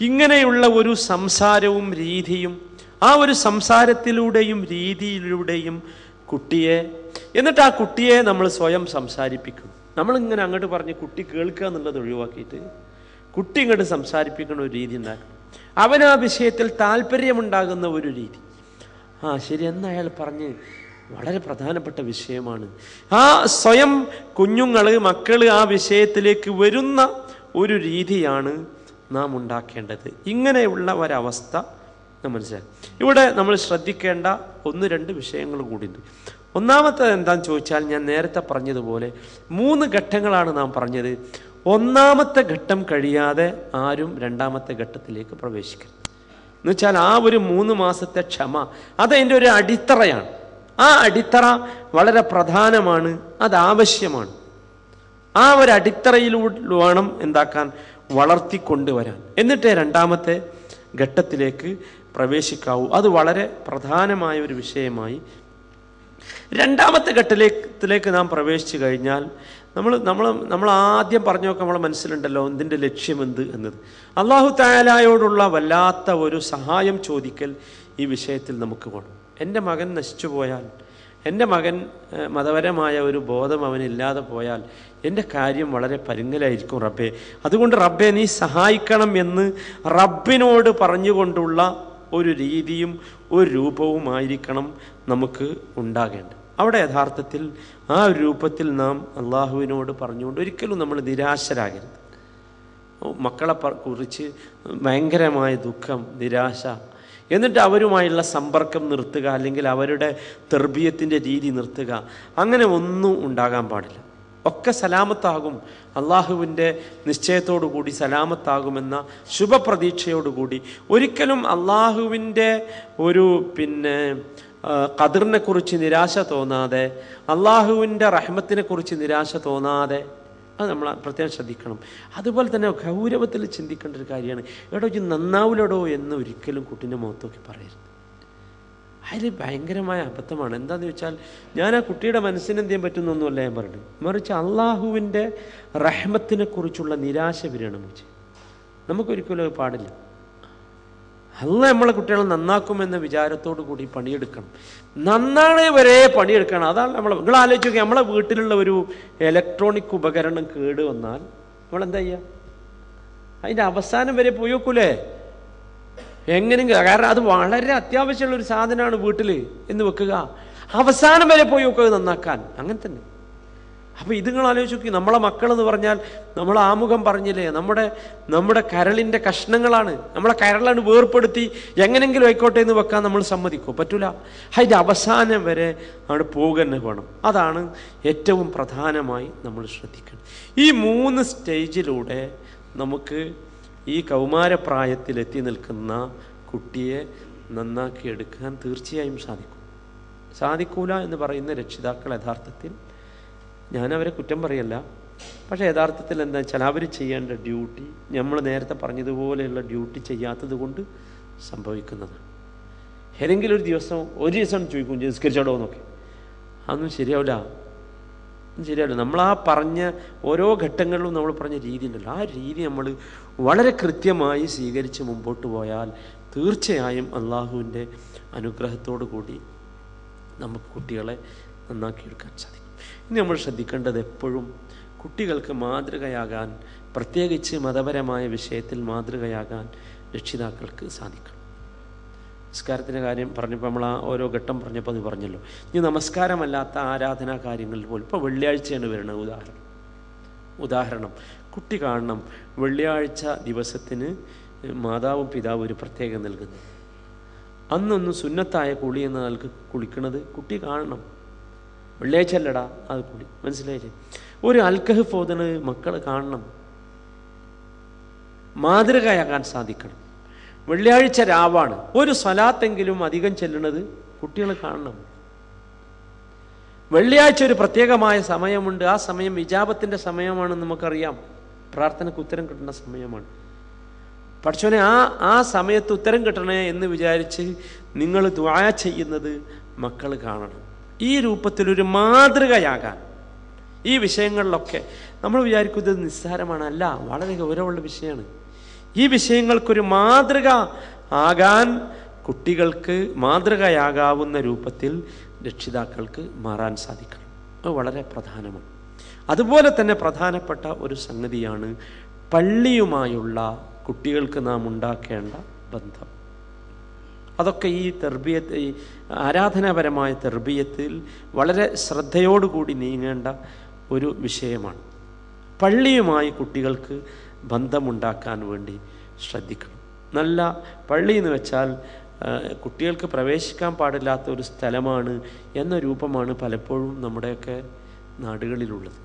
ഇങ്ങനെയുള്ള ഒരു സംസാരവും രീതിയും ആ ഒരു സംസാരത്തിലൂടെയും രീതിയിലൂടെയും കുട്ടിയെ എന്നിട്ട് ആ കുട്ടിയെ നമ്മൾ സ്വയം സംസാരിപ്പിക്കും. നമ്മളിങ്ങനെ അങ്ങോട്ട് പറഞ്ഞ് കുട്ടി കേൾക്കുക എന്നുള്ളത് ഒഴിവാക്കിയിട്ട് കുട്ടി ഇങ്ങോട്ട് സംസാരിപ്പിക്കുന്ന ഒരു രീതി ഉണ്ടാക്കണം. അവൻ ആ വിഷയത്തിൽ താല്പര്യമുണ്ടാകുന്ന ഒരു രീതി. ആ ശരി എന്ന് അയാൾ പറഞ്ഞ് വളരെ പ്രധാനപ്പെട്ട വിഷയമാണ്. ആ സ്വയം കുഞ്ഞുങ്ങൾ മക്കൾ ആ വിഷയത്തിലേക്ക് വരുന്ന ഒരു രീതിയാണ് നാം ഉണ്ടാക്കേണ്ടത്. ഇങ്ങനെയുള്ള ഒരവസ്ഥ നാം മനസ്സിലാക്കി ഇവിടെ നമ്മൾ ശ്രദ്ധിക്കേണ്ട ഒന്ന് രണ്ട് വിഷയങ്ങൾ കൂടിയുണ്ട്. ഒന്നാമത്തെ എന്താന്ന് ചോദിച്ചാൽ ഞാൻ നേരത്തെ പറഞ്ഞതുപോലെ മൂന്ന് ഘട്ടങ്ങളാണ് നാം പറഞ്ഞത്. ഒന്നാമത്തെ ഘട്ടം കഴിയാതെ ആരും രണ്ടാമത്തെ ഘട്ടത്തിലേക്ക് പ്രവേശിക്കരുത്. എന്ന് വെച്ചാൽ ആ ഒരു മൂന്ന് മാസത്തെ ക്ഷമ അതെന്റെ ഒരു അടിത്തറയാണ്. ആ അടിത്തറ വളരെ പ്രധാനമാണ് അത് ആവശ്യമാണ്. ആ ഒരു അടിത്തറയിലൂടെ വേണം എന്താക്കാൻ വളർത്തിക്കൊണ്ടുവരാൻ. എന്നിട്ട് രണ്ടാമത്തെ ഘട്ടത്തിലേക്ക് പ്രവേശിക്കാവൂ. അത് വളരെ പ്രധാനമായ ഒരു വിഷയമായി. രണ്ടാമത്തെ ഘട്ടത്തിലേക്ക് നാം പ്രവേശിച്ചു കഴിഞ്ഞാൽ നമ്മൾ നമ്മൾ നമ്മൾ ആദ്യം പറഞ്ഞൊക്കെ നമ്മളെ മനസ്സിലുണ്ടല്ലോ എന്തിന്റെ ലക്ഷ്യമെന്ത് എന്നത്. അള്ളാഹു തായാലായോടുള്ള വല്ലാത്ത ഒരു സഹായം ചോദിക്കൽ ഈ വിഷയത്തിൽ നമുക്ക് വേണം. എന്റെ മകൻ നശിച്ചു പോയാൽ എന്റെ മകൻ മതപരമായ ഒരു ബോധം അവനില്ലാതെ പോയാൽ എന്റെ കാര്യം വളരെ പരുങ്ങലായിരിക്കും റബ്ബെ. അതുകൊണ്ട് റബ്ബെ നീ സഹായിക്കണം എന്ന് റബ്ബിനോട് പറഞ്ഞുകൊണ്ടുള്ള ഒരു രീതിയും ഒരു രൂപവുമായിരിക്കണം നമുക്ക് ഉണ്ടാകേണ്ടത്. അവിടെ യഥാർത്ഥത്തിൽ ആ ഒരു രൂപത്തിൽ നാം അള്ളാഹുവിനോട് പറഞ്ഞുകൊണ്ട് ഒരിക്കലും നമ്മൾ നിരാശരാകരുത്. മക്കളെ കുറിച്ച് ഭയങ്കരമായ ദുഃഖം നിരാശ. എന്നിട്ട് അവരുമായുള്ള സമ്പർക്കം നിർത്തുക അല്ലെങ്കിൽ അവരുടെ തെർബീയത്തിന്റെ രീതി നിർത്തുക. അങ്ങനെ ഒന്നും ഉണ്ടാകാൻ പാടില്ല. ഒക്കെ സലാമത്താകും. അള്ളാഹുവിന്റെ നിശ്ചയത്തോടു കൂടി സലാമത്താകുമെന്ന ശുഭപ്രതീക്ഷയോടുകൂടി. ഒരിക്കലും അള്ളാഹുവിന്റെ ഒരു പിന്നെ ഖദറിനെ കുറിച്ച് നിരാശ തോന്നാതെ അള്ളാഹുവിന്റെ റഹ്മത്തിനെ കുറിച്ച് നിരാശ തോന്നാതെ അത് നമ്മൾ പ്രത്യേകം ശ്രദ്ധിക്കണം. അതുപോലെ തന്നെ ഗൗരവത്തിൽ ചിന്തിക്കേണ്ട ഒരു കാര്യമാണ്. എടോ ഇത് നന്നാവില്ലടോ എന്ന് ഒരിക്കലും കുട്ടീന്റെ മുഖത്തോക്കി പറയരുത്. അതിൽ ഭയങ്കരമായ അബദ്ധമാണ്. എന്താന്ന് വെച്ചാൽ ഞാൻ ആ കുട്ടിയുടെ മനസ്സിന് എന്ത് ചെയ്യാൻ പറ്റുന്നൊന്നുമല്ല ഞാൻ പറഞ്ഞു മറിച്ച് അള്ളാഹുവിന്റെ റഹ്മത്തിനെ കുറിച്ചുള്ള നിരാശ വരികയാണ് വെച്ച് നമുക്കൊരിക്കലും പാടില്ല. അല്ല നമ്മളെ കുട്ടികളെ നന്നാക്കുമെന്ന വിചാരത്തോടു കൂടി പണിയെടുക്കണം. നന്നാണെ വരെ പണിയെടുക്കണം. അതാണ് നമ്മൾ നിങ്ങൾ ആലോചിച്ച് നമ്മളെ വീട്ടിലുള്ള ഒരു ഇലക്ട്രോണിക് ഉപകരണം കേട് വന്നാൽ നമ്മൾ എന്താ ചെയ്യുക അതിന്റെ അവസാനം വരെ പോയി നോക്കൂലേ? എങ്ങനെയെങ്കിലും കാരണം അത് വളരെ അത്യാവശ്യമുള്ള ഒരു സാധനമാണ് വീട്ടിൽ എന്ന് വെക്കുക. അവസാനം വരെ പോയി നോക്കുക നന്നാക്കാൻ. അങ്ങനെ തന്നെ. അപ്പോൾ ഇത് നിങ്ങൾ ആലോചിച്ച് നോക്കി നമ്മളെ മക്കളെന്ന് പറഞ്ഞാൽ നമ്മൾ ആമുഖം പറഞ്ഞില്ലേ? നമ്മുടെ നമ്മുടെ കരളിന്റെ കഷ്ണങ്ങളാണ്. നമ്മളെ കരളാണ് വേർപ്പെടുത്തി എങ്ങനെങ്കിലും ആയിക്കോട്ടെ എന്ന് വെക്കാൻ നമ്മൾ സമ്മതിക്കും? പറ്റൂല. അതിന്റെ അവസാനം വരെ അവിടെ പോകുക വേണം. അതാണ് ഏറ്റവും പ്രധാനമായി നമ്മൾ ശ്രദ്ധിക്കണം ഈ മൂന്ന് സ്റ്റേജിലൂടെ നമുക്ക് ഈ കൗമാരപ്രായത്തിലെത്തി നിൽക്കുന്ന കുട്ടിയെ നന്നാക്കി എടുക്കാൻ തീർച്ചയായും സാധിക്കും. സാധിക്കൂല എന്ന് പറയുന്ന രക്ഷിതാക്കൾ യഥാർത്ഥത്തിൽ ഞാനവരെ കുറ്റം പറയല്ല. പക്ഷേ യഥാർത്ഥത്തിൽ എന്താ വെച്ചാൽ അവർ ചെയ്യേണ്ട ഡ്യൂട്ടി നമ്മൾ നേരത്തെ പറഞ്ഞതുപോലെയുള്ള ഡ്യൂട്ടി ചെയ്യാത്തത് കൊണ്ട് സംഭവിക്കുന്നതാണ്. ഏതെങ്കിലും ഒരു ദിവസം ഒരു ദിവസം ചോദിക്കും നിസ്കരിച്ചോടോ എന്നൊക്കെ. അതൊന്നും ശരിയാവില്ല. അതൊന്നും ശരിയാവില്ല. നമ്മൾ ആ പറഞ്ഞ ഓരോ ഘട്ടങ്ങളിലും നമ്മൾ പറഞ്ഞ രീതി ഉണ്ടല്ലോ. ആ രീതി നമ്മൾ വളരെ കൃത്യമായി സ്വീകരിച്ച് മുമ്പോട്ട് പോയാൽ തീർച്ചയായും അള്ളാഹുവിന്റെ അനുഗ്രഹത്തോടു കൂടി നമുക്ക് കുട്ടികളെ നന്നാക്കിയെടുക്കാൻ സാധിക്കും. നമ്മൾ ശ്രദ്ധിക്കേണ്ടത് എപ്പോഴും കുട്ടികൾക്ക് മാതൃകയാകാൻ പ്രത്യേകിച്ച് മതപരമായ വിഷയത്തിൽ മാതൃകയാകാൻ രക്ഷിതാക്കൾക്ക് സാധിക്കണം. നമസ്കാരത്തിന്റെ കാര്യം പറഞ്ഞപ്പോൾ നമ്മൾ ആ ഓരോ ഘട്ടം പറഞ്ഞപ്പോൾ അത് പറഞ്ഞല്ലോ. ഇനി നമസ്കാരമല്ലാത്ത ആരാധനാ കാര്യങ്ങളിൽ പോലും ഇപ്പോൾ വെള്ളിയാഴ്ചയാണ് വരുന്നത് ഉദാഹരണം. ഉദാഹരണം കുട്ടി കാണണം വെള്ളിയാഴ്ച ദിവസത്തിന് മാതാവും പിതാവും ഒരു പ്രത്യേകം നൽകുന്നു അന്നൊന്ന് സുന്നത്തായ കുളി എന്ന നിലയ്ക്ക് കുളിക്കണത് കുട്ടി കാണണം. വെള്ളിയാഴ്ച അല്ലടാ അത് കൂടി. മനസ്സിലായില്ലേ ഒരു അൽക്കഹ് ഫോതണ് മക്കൾ കാണണം. മാതൃകയാകാൻ സാധിക്കണം. വെള്ളിയാഴ്ച രാവാണ്. ഒരു സ്വലാത്തെങ്കിലും അധികം ചെല്ലുന്നത് കുട്ടികൾ കാണണം. വെള്ളിയാഴ്ച ഒരു പ്രത്യേകമായ സമയമുണ്ട്. ആ സമയം വിജാപത്തിന്റെ സമയമാണെന്ന് നമുക്കറിയാം. പ്രാർത്ഥനയ്ക്ക് ഉത്തരം കിട്ടുന്ന സമയമാണ്. പഠിച്ചോനെ ആ ആ സമയത്ത് ഉത്തരം കിട്ടണേ എന്ന് വിചാരിച്ച് നിങ്ങൾ ദ്വായ ചെയ്യുന്നത് മക്കൾ കാണണം. ഈ രൂപത്തിലൊരു മാതൃകയാകാൻ. ഈ വിഷയങ്ങളിലൊക്കെ നമ്മൾ വിചാരിക്കും ഇത് നിസ്സാരമാണ്. അല്ല വളരെ ഗൗരവമുള്ള വിഷയമാണ്. ഈ വിഷയങ്ങൾക്കൊരു മാതൃക ആകാൻ കുട്ടികൾക്ക് മാതൃകയാകാവുന്ന രൂപത്തിൽ രക്ഷിതാക്കൾക്ക് മാറാൻ സാധിക്കണം. അത് വളരെ പ്രധാനമാണ്. അതുപോലെ തന്നെ പ്രധാനപ്പെട്ട ഒരു സംഗതിയാണ് പള്ളിയുമായുള്ള കുട്ടികൾക്ക് നാം ഉണ്ടാക്കേണ്ട ബന്ധം. അതൊക്കെ ഈ തെർബിയത്ത് ഈ ആരാധനാപരമായ തെർബിയത്തിൽ വളരെ ശ്രദ്ധയോടുകൂടി നീങ്ങേണ്ട ഒരു വിഷയമാണ്. പള്ളിയുമായി കുട്ടികൾക്ക് ബന്ധമുണ്ടാക്കാൻ വേണ്ടി ശ്രദ്ധിക്കണം. നല്ല പള്ളി എന്ന് വെച്ചാൽ കുട്ടികൾക്ക് പ്രവേശിക്കാൻ പാടില്ലാത്ത ഒരു സ്ഥലമാണ് എന്ന രൂപമാണ് പലപ്പോഴും നമ്മുടെയൊക്കെ നാടുകളിലുള്ളത്.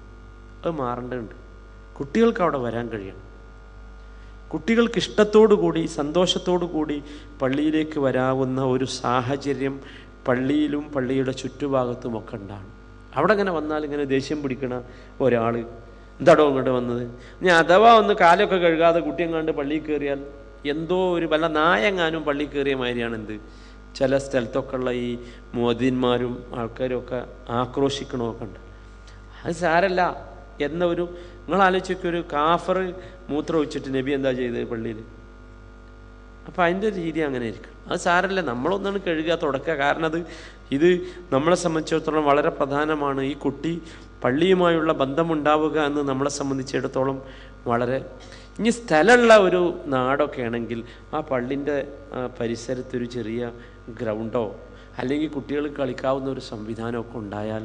അത് മാറേണ്ടതുണ്ട്. കുട്ടികൾക്ക് അവിടെ വരാൻ കഴിയണം. കുട്ടികൾക്ക് ഇഷ്ടത്തോടു കൂടി സന്തോഷത്തോടു കൂടി പള്ളിയിലേക്ക് വരാവുന്ന ഒരു സാഹചര്യം പള്ളിയിലും പള്ളിയുടെ ചുറ്റുഭാഗത്തുമൊക്കെ ഉണ്ടാണ് അവിടെ ഇങ്ങനെ വന്നാൽ ഇങ്ങനെ ദേഷ്യം പിടിക്കണ ഒരാൾ എന്താടോ ഇങ്ങോട്ട് വന്നത്? ഞാൻ അഥവാ ഒന്ന് കാലൊക്കെ കഴുകാതെ കുട്ടിയെങ്ങാണ്ട് പള്ളിയിൽ കയറിയാൽ എന്തോ ഒരു വല്ല നായങ്ങാനും പള്ളിയിൽ കയറിയ മാതിരിയാണ് എന്ത്? ചില സ്ഥലത്തൊക്കെ ഉള്ള ഈ മോദിന്മാരും ആൾക്കാരും ഒക്കെ ആക്രോശിക്കണമൊക്കെ ഉണ്ട്. അത് സാരല്ല. എന്ന ഒരു നിങ്ങൾ ആലോചിക്കൊരു കാഫർ മൂത്രം ഒഴിച്ചിട്ട് നബി എന്താ ചെയ്തത് പള്ളിയിൽ? അപ്പം അതിന്റെ രീതി അങ്ങനെ ആയിരിക്കും. അത് സാരല്ല നമ്മളൊന്നാണ് കഴുകുക തുടക്കുക. കാരണം അത് ഇത് നമ്മളെ സംബന്ധിച്ചിടത്തോളം വളരെ പ്രധാനമാണ്. ഈ കുട്ടി പള്ളിയുമായുള്ള ബന്ധമുണ്ടാവുക എന്ന് നമ്മളെ സംബന്ധിച്ചിടത്തോളം വളരെ ഇനി സ്ഥലമുള്ള ഒരു നാടൊക്കെ ആണെങ്കിൽ ആ പള്ളിന്റെ പരിസരത്തൊരു ചെറിയ ഗ്രൗണ്ടോ അല്ലെങ്കിൽ കുട്ടികൾ കളിക്കാവുന്ന ഒരു സംവിധാനമൊക്കെ ഉണ്ടായാൽ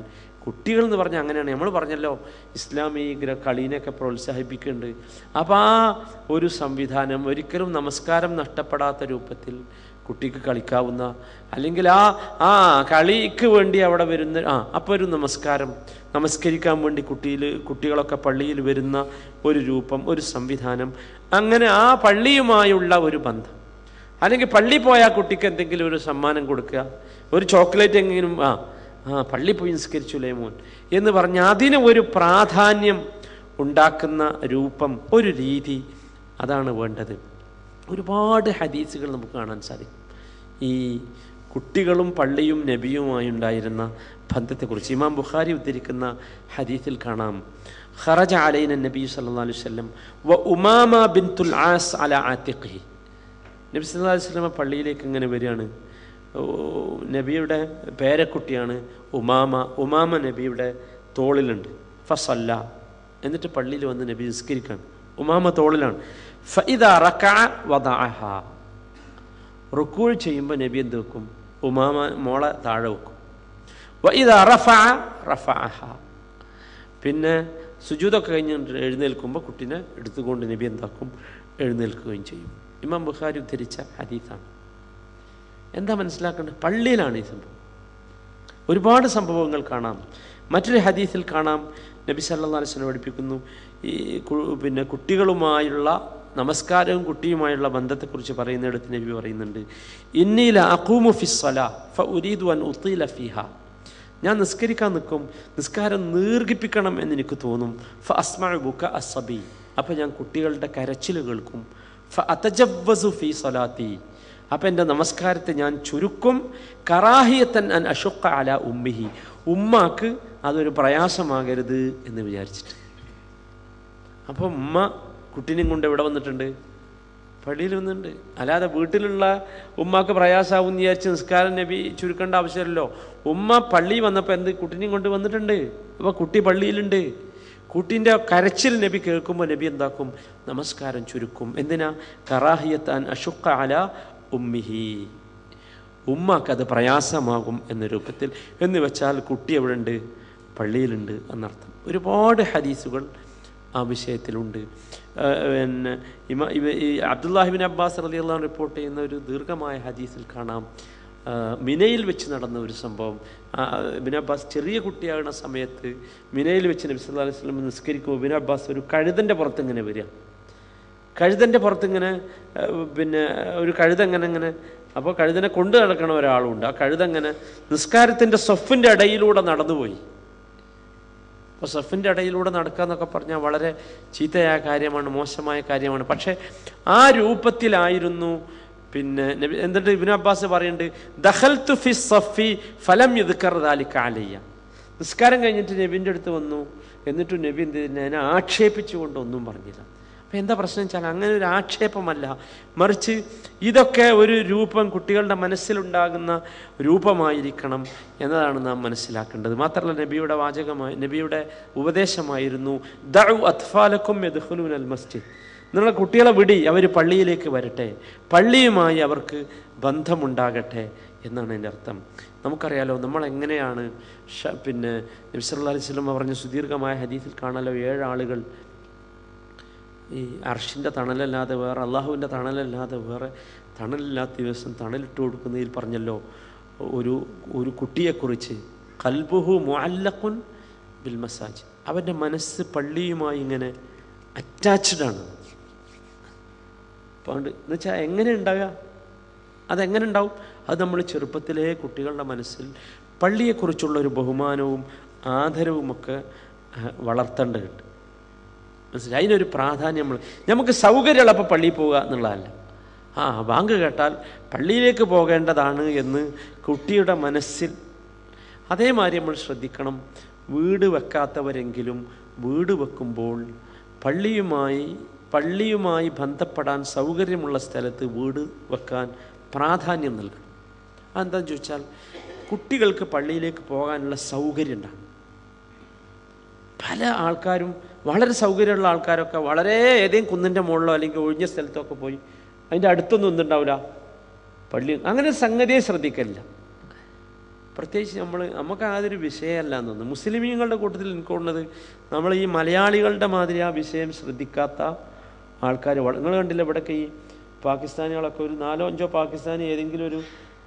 കുട്ടികൾ എന്ന് പറഞ്ഞാൽ അങ്ങനെയാണ്. നമ്മൾ പറഞ്ഞല്ലോ ഇസ്ലാമിക കളീനെയൊക്കെ പ്രോത്സാഹിപ്പിക്കുന്നുണ്ട്. അപ്പോൾ ആ ഒരു സംവിധാനം ഒരിക്കലും നമസ്കാരം നഷ്ടപ്പെടാത്ത രൂപത്തിൽ കുട്ടിക്ക് കളിക്കാവുന്ന അല്ലെങ്കിൽ ആ ആ കളിക്ക് വേണ്ടി അവിടെ വരുന്ന ആ അപ്പോൾ ഒരു നമസ്കാരം നമസ്കരിക്കാൻ വേണ്ടി കുട്ടിയിൽ കുട്ടികളൊക്കെ പള്ളിയിൽ വരുന്ന ഒരു രൂപം ഒരു സംവിധാനം അങ്ങനെ ആ പള്ളിയുമായുള്ള ഒരു ബന്ധം. അല്ലെങ്കിൽ പള്ളി പോയാൽ കുട്ടിക്ക് എന്തെങ്കിലും ഒരു സമ്മാനം കൊടുക്കുക ഒരു ചോക്ലേറ്റ് എങ്കിലും ആ ആ പള്ളി പോയി നിസ്കരിച്ചുലേ മോൻ എന്ന് പറഞ്ഞ് അതിന് ഒരു പ്രാധാന്യം ഉണ്ടാക്കുന്ന രൂപം ഒരു രീതി അതാണ് വേണ്ടത്. ഒരുപാട് ഹദീസുകൾ നമുക്ക് കാണാൻ സാധിക്കും. ഈ കുട്ടികളും പള്ളിയും നബിയുമായി ഉണ്ടായിരുന്ന ബന്ധത്തെക്കുറിച്ച് ഇമാം ബുഖാരി ഉദ്ധരിക്കുന്ന ഹദീസിൽ കാണാം. ഖറജ അലൈന നബി സല്ലല്ലാഹു അലൈഹി സ്വല്ലം വ ഉമാമ ബിൻ തുൽ ആസ് അല ആത്തിഖി നബി സല്ലാ അലൈഹി സ്വലമ പള്ളിയിലേക്ക് ഇങ്ങനെ വരികയാണ്? നബിയുടെ പേരക്കുട്ടിയാണ് ഉമാമ. ഉമാമ നബിയുടെ തോളിലുണ്ട്. ഫസല്ല. എന്നിട്ട് പള്ളിയിൽ വന്ന് നബി നിസ്കരിക്കാണ്. ഉമാമ തോളിലാണ്. റുക്കൂൾ ചെയ്യുമ്പോൾ നബി എന്ത് വെക്കും? ഉമാമ മോളെ താഴെ വെക്കും. പിന്നെ സുജൂതൊക്കെ കഴിഞ്ഞ് എഴുന്നേൽക്കുമ്പോൾ കുട്ടീനെ എടുത്തുകൊണ്ട് നബി എന്താക്കും? എഴുന്നേൽക്കുകയും ചെയ്യും. ഇമാം ബുഖാരി ഉദ്ധരിച്ച ഹദീസാണ്. എന്താ മനസ്സിലാക്കേണ്ടത്? പള്ളിയിലാണ് ഈ സംഭവം. ഒരുപാട് സംഭവങ്ങൾ കാണാം. മറ്റൊരു ഹദീസിൽ കാണാം. നബി സല്ലല്ലാഹു അലൈഹി വസല്ലം പഠിപ്പിക്കുന്നു ഈ പിന്നെ കുട്ടികളുമായുള്ള നമസ്കാരവും കുട്ടിയുമായുള്ള ബന്ധത്തെക്കുറിച്ച് പറയുന്നിടത്ത് നബി പറയുന്നുണ്ട് ഇന്നീല അക്കൂമു ഫിസ്വല ഫ ഫിഹ. ഞാൻ നിസ്കരിക്കാൻ നിൽക്കും നിസ്കാരം നീർഘിപ്പിക്കണം എന്ന് എനിക്ക് തോന്നും. ഫ അസ്മ ബുക അസബി അപ്പോൾ ഞാൻ കുട്ടികളുടെ കരച്ചിൽ കേൾക്കും. ഫ അതജവ്വസു ഫി സ്വലാത്തി. അപ്പം എന്റെ നമസ്കാരത്തെ ഞാൻ ചുരുക്കും കറാഹിയത്തൻ അൻ അഷുക്ക അല ഉമ്മിഹി. ഉമ്മാക്ക് അതൊരു പ്രയാസമാകരുത് എന്ന് വിചാരിച്ചിട്ട്. അപ്പോൾ ഉമ്മ കുട്ടീനെയും കൊണ്ട് എവിടെ വന്നിട്ടുണ്ട്? പള്ളിയിൽ വന്നിട്ടുണ്ട്. അല്ലാതെ വീട്ടിലുള്ള ഉമ്മാക്ക് പ്രയാസമാവും എന്ന് വിചാരിച്ച് നിസ്കാരം നബി ചുരുക്കേണ്ട ആവശ്യമില്ലല്ലോ. ഉമ്മ പള്ളി വന്നപ്പോൾ എന്ത് കുട്ടീനെയും കൊണ്ട് വന്നിട്ടുണ്ട്? അപ്പോൾ കുട്ടി പള്ളിയിലുണ്ട്. കുട്ടീന്റെ കരച്ചിൽ നബി കേൾക്കുമ്പോൾ നബി എന്താക്കും? നമസ്കാരം ചുരുക്കും. എന്തിനാ? കറാഹിയത്താൻ അഷുക്ക അല ഉമ്മിഹി. ഉമ്മക്കത് പ്രയാസമാകും എന്ന രൂപത്തിൽ. എന്ന് വെച്ചാൽ കുട്ടി എവിടെ ഉണ്ട് പള്ളിയിലുണ്ട് എന്നർത്ഥം. ഒരുപാട് ഹദീസുകൾ ആ വിഷയത്തിലുണ്ട്. പിന്നെ ഇമ ഇവ ഈ അബ്ദുല്ലാഹിബിൻ അബ്ബാസ് അലി അള്ളാഹ് റിപ്പോർട്ട് ചെയ്യുന്ന ഒരു ദീർഘമായ ഹദീസിൽ കാണാം. മിനയിൽ വെച്ച് നടന്ന ഒരു സംഭവം. ബിൻ അബ്ബാസ് ചെറിയ കുട്ടിയാകുന്ന സമയത്ത് മിനയിൽ വെച്ച് നബി സല്ലല്ലാഹു അലൈഹി വസല്ലം നിസ്കരിക്കുമ്പോൾ ഇബിൻ അബ്ബാസ് ഒരു കഴുതന്റെ പുറത്ത് ഇങ്ങനെ വരിക. കഴുതന്റെ പുറത്തിങ്ങനെ പിന്നെ ഒരു കഴുത ഇങ്ങനെ അപ്പോൾ കഴുതനെ കൊണ്ടു നടക്കണ ഒരാളുണ്ട്. ആ കഴുതങ്ങനെ നിസ്കാരത്തിന്റെ സൊഫിന്റെ ഇടയിലൂടെ നടന്നുപോയി. അപ്പോൾ സഫിന്റെ ഇടയിലൂടെ നടക്കുക എന്നൊക്കെ പറഞ്ഞാൽ വളരെ ചീത്തയായ കാര്യമാണ് മോശമായ കാര്യമാണ്. പക്ഷേ ആ രൂപത്തിലായിരുന്നു പിന്നെ എന്നിട്ട് ഇബിൻ അബ്ബാസ് പറയുന്നുണ്ട് ദഹൽ തു ഫി സഫി ഫലം അലയ്യ. നിസ്കാരം കഴിഞ്ഞിട്ട് നബിന്റെ അടുത്ത് വന്നു. എന്നിട്ടും നബി എന്ത് എന്നെ ആക്ഷേപിച്ചുകൊണ്ട് ഒന്നും പറഞ്ഞില്ല. അപ്പം എന്താ പ്രശ്നം വെച്ചാൽ അങ്ങനെ ഒരു ആക്ഷേപമല്ല. മറിച്ച് ഇതൊക്കെ ഒരു രൂപം കുട്ടികളുടെ മനസ്സിലുണ്ടാകുന്ന രൂപമായിരിക്കണം എന്നതാണ് നാം മനസ്സിലാക്കേണ്ടത്. മാത്രമല്ല നബിയുടെ വാചകമായി നബിയുടെ ഉപദേശമായിരുന്നു ദഉ അത്ഫാലക്കും അൽ മസ്ജിദ് നിങ്ങളെ കുട്ടികളെ വിടി അവർ പള്ളിയിലേക്ക് വരട്ടെ പള്ളിയുമായി അവർക്ക് ബന്ധമുണ്ടാകട്ടെ എന്നാണ് എന്റെ അർത്ഥം. നമുക്കറിയാലോ നമ്മൾ എങ്ങനെയാണ് പിന്നെ നബി അലൈഹി വസല്ലം പറഞ്ഞ സുദീർഘമായ ഹദീസിൽ കാണാലോ ഏഴാളുകൾ ഈ അർഷിന്റെ തണലല്ലാതെ വേറെ അള്ളാഹുവിന്റെ തണലല്ലാതെ വേറെ തണലില്ലാത്ത ദിവസം തണലിട്ട് കൊടുക്കുന്നതിൽ പറഞ്ഞല്ലോ ഒരു ഒരു കുട്ടിയെക്കുറിച്ച്. കൽബുഹു മുഅല്ലഖുൻ ബിൽ മസാജ് അവന്റെ മനസ്സ് പള്ളിയുമായി ഇങ്ങനെ അറ്റാച്ച്ഡ് ആണ്. പണ്ട് എന്ന് വെച്ചാൽ എങ്ങനെ ഉണ്ടാകുക അതെങ്ങനെ ഉണ്ടാവും? അത് നമ്മൾ ചെറുപ്പത്തിലെ കുട്ടികളുടെ മനസ്സിൽ പള്ളിയെക്കുറിച്ചുള്ള ഒരു ബഹുമാനവും ആദരവുമൊക്കെ വളർത്തേണ്ടതുണ്ട്. മനസ്സിലായി? അതിനൊരു പ്രാധാന്യം നമ്മൾ നമുക്ക് സൗകര്യമുള്ളപ്പോൾ പള്ളിയിൽ പോവുക എന്നുള്ളതല്ല. ആ ബാങ്ക് കേട്ടാൽ പള്ളിയിലേക്ക് പോകേണ്ടതാണ് എന്ന് കുട്ടിയുടെ മനസ്സിൽ അതേമാതിരി നമ്മൾ ശ്രദ്ധിക്കണം. വീട് വെക്കാത്തവരെങ്കിലും വീട് വെക്കുമ്പോൾ പള്ളിയുമായി പള്ളിയുമായി ബന്ധപ്പെടാൻ സൗകര്യമുള്ള സ്ഥലത്ത് വീട് വെക്കാൻ പ്രാധാന്യം നൽകണം. അതെന്താണെന്ന് ചോദിച്ചാൽ കുട്ടികൾക്ക് പള്ളിയിലേക്ക് പോകാനുള്ള സൗകര്യം ഉണ്ടാകും പല ആൾക്കാരും വളരെ സൗകര്യമുള്ള ആൾക്കാരൊക്കെ വളരെ ഏതെങ്കിലും കുന്നിന്റെ മുകളിലോ അല്ലെങ്കിൽ ഒഴിഞ്ഞ സ്ഥലത്തൊക്കെ പോയി അതിന്റെ അടുത്തൊന്നും ഒന്നുണ്ടാവില്ല പള്ളി അങ്ങനെ സംഗതിയെ ശ്രദ്ധിക്കില്ല പ്രത്യേകിച്ച് നമ്മൾ നമുക്ക് അതൊരു വിഷയമല്ല എന്നൊന്ന്. മുസ്ലിമീങ്ങളുടെ കൂട്ടത്തിൽ എനിക്കുള്ളത് നമ്മൾ ഈ മലയാളികളുടെ മാതിരി ആ വിഷയം ശ്രദ്ധിക്കാത്ത ആൾക്കാർ നിങ്ങൾ കണ്ടില്ല ഇവിടെയൊക്കെ ഈ പാകിസ്ഥാനികളൊക്കെ ഒരു നാലോ അഞ്ചോ പാകിസ്ഥാനി ഏതെങ്കിലും ഒരു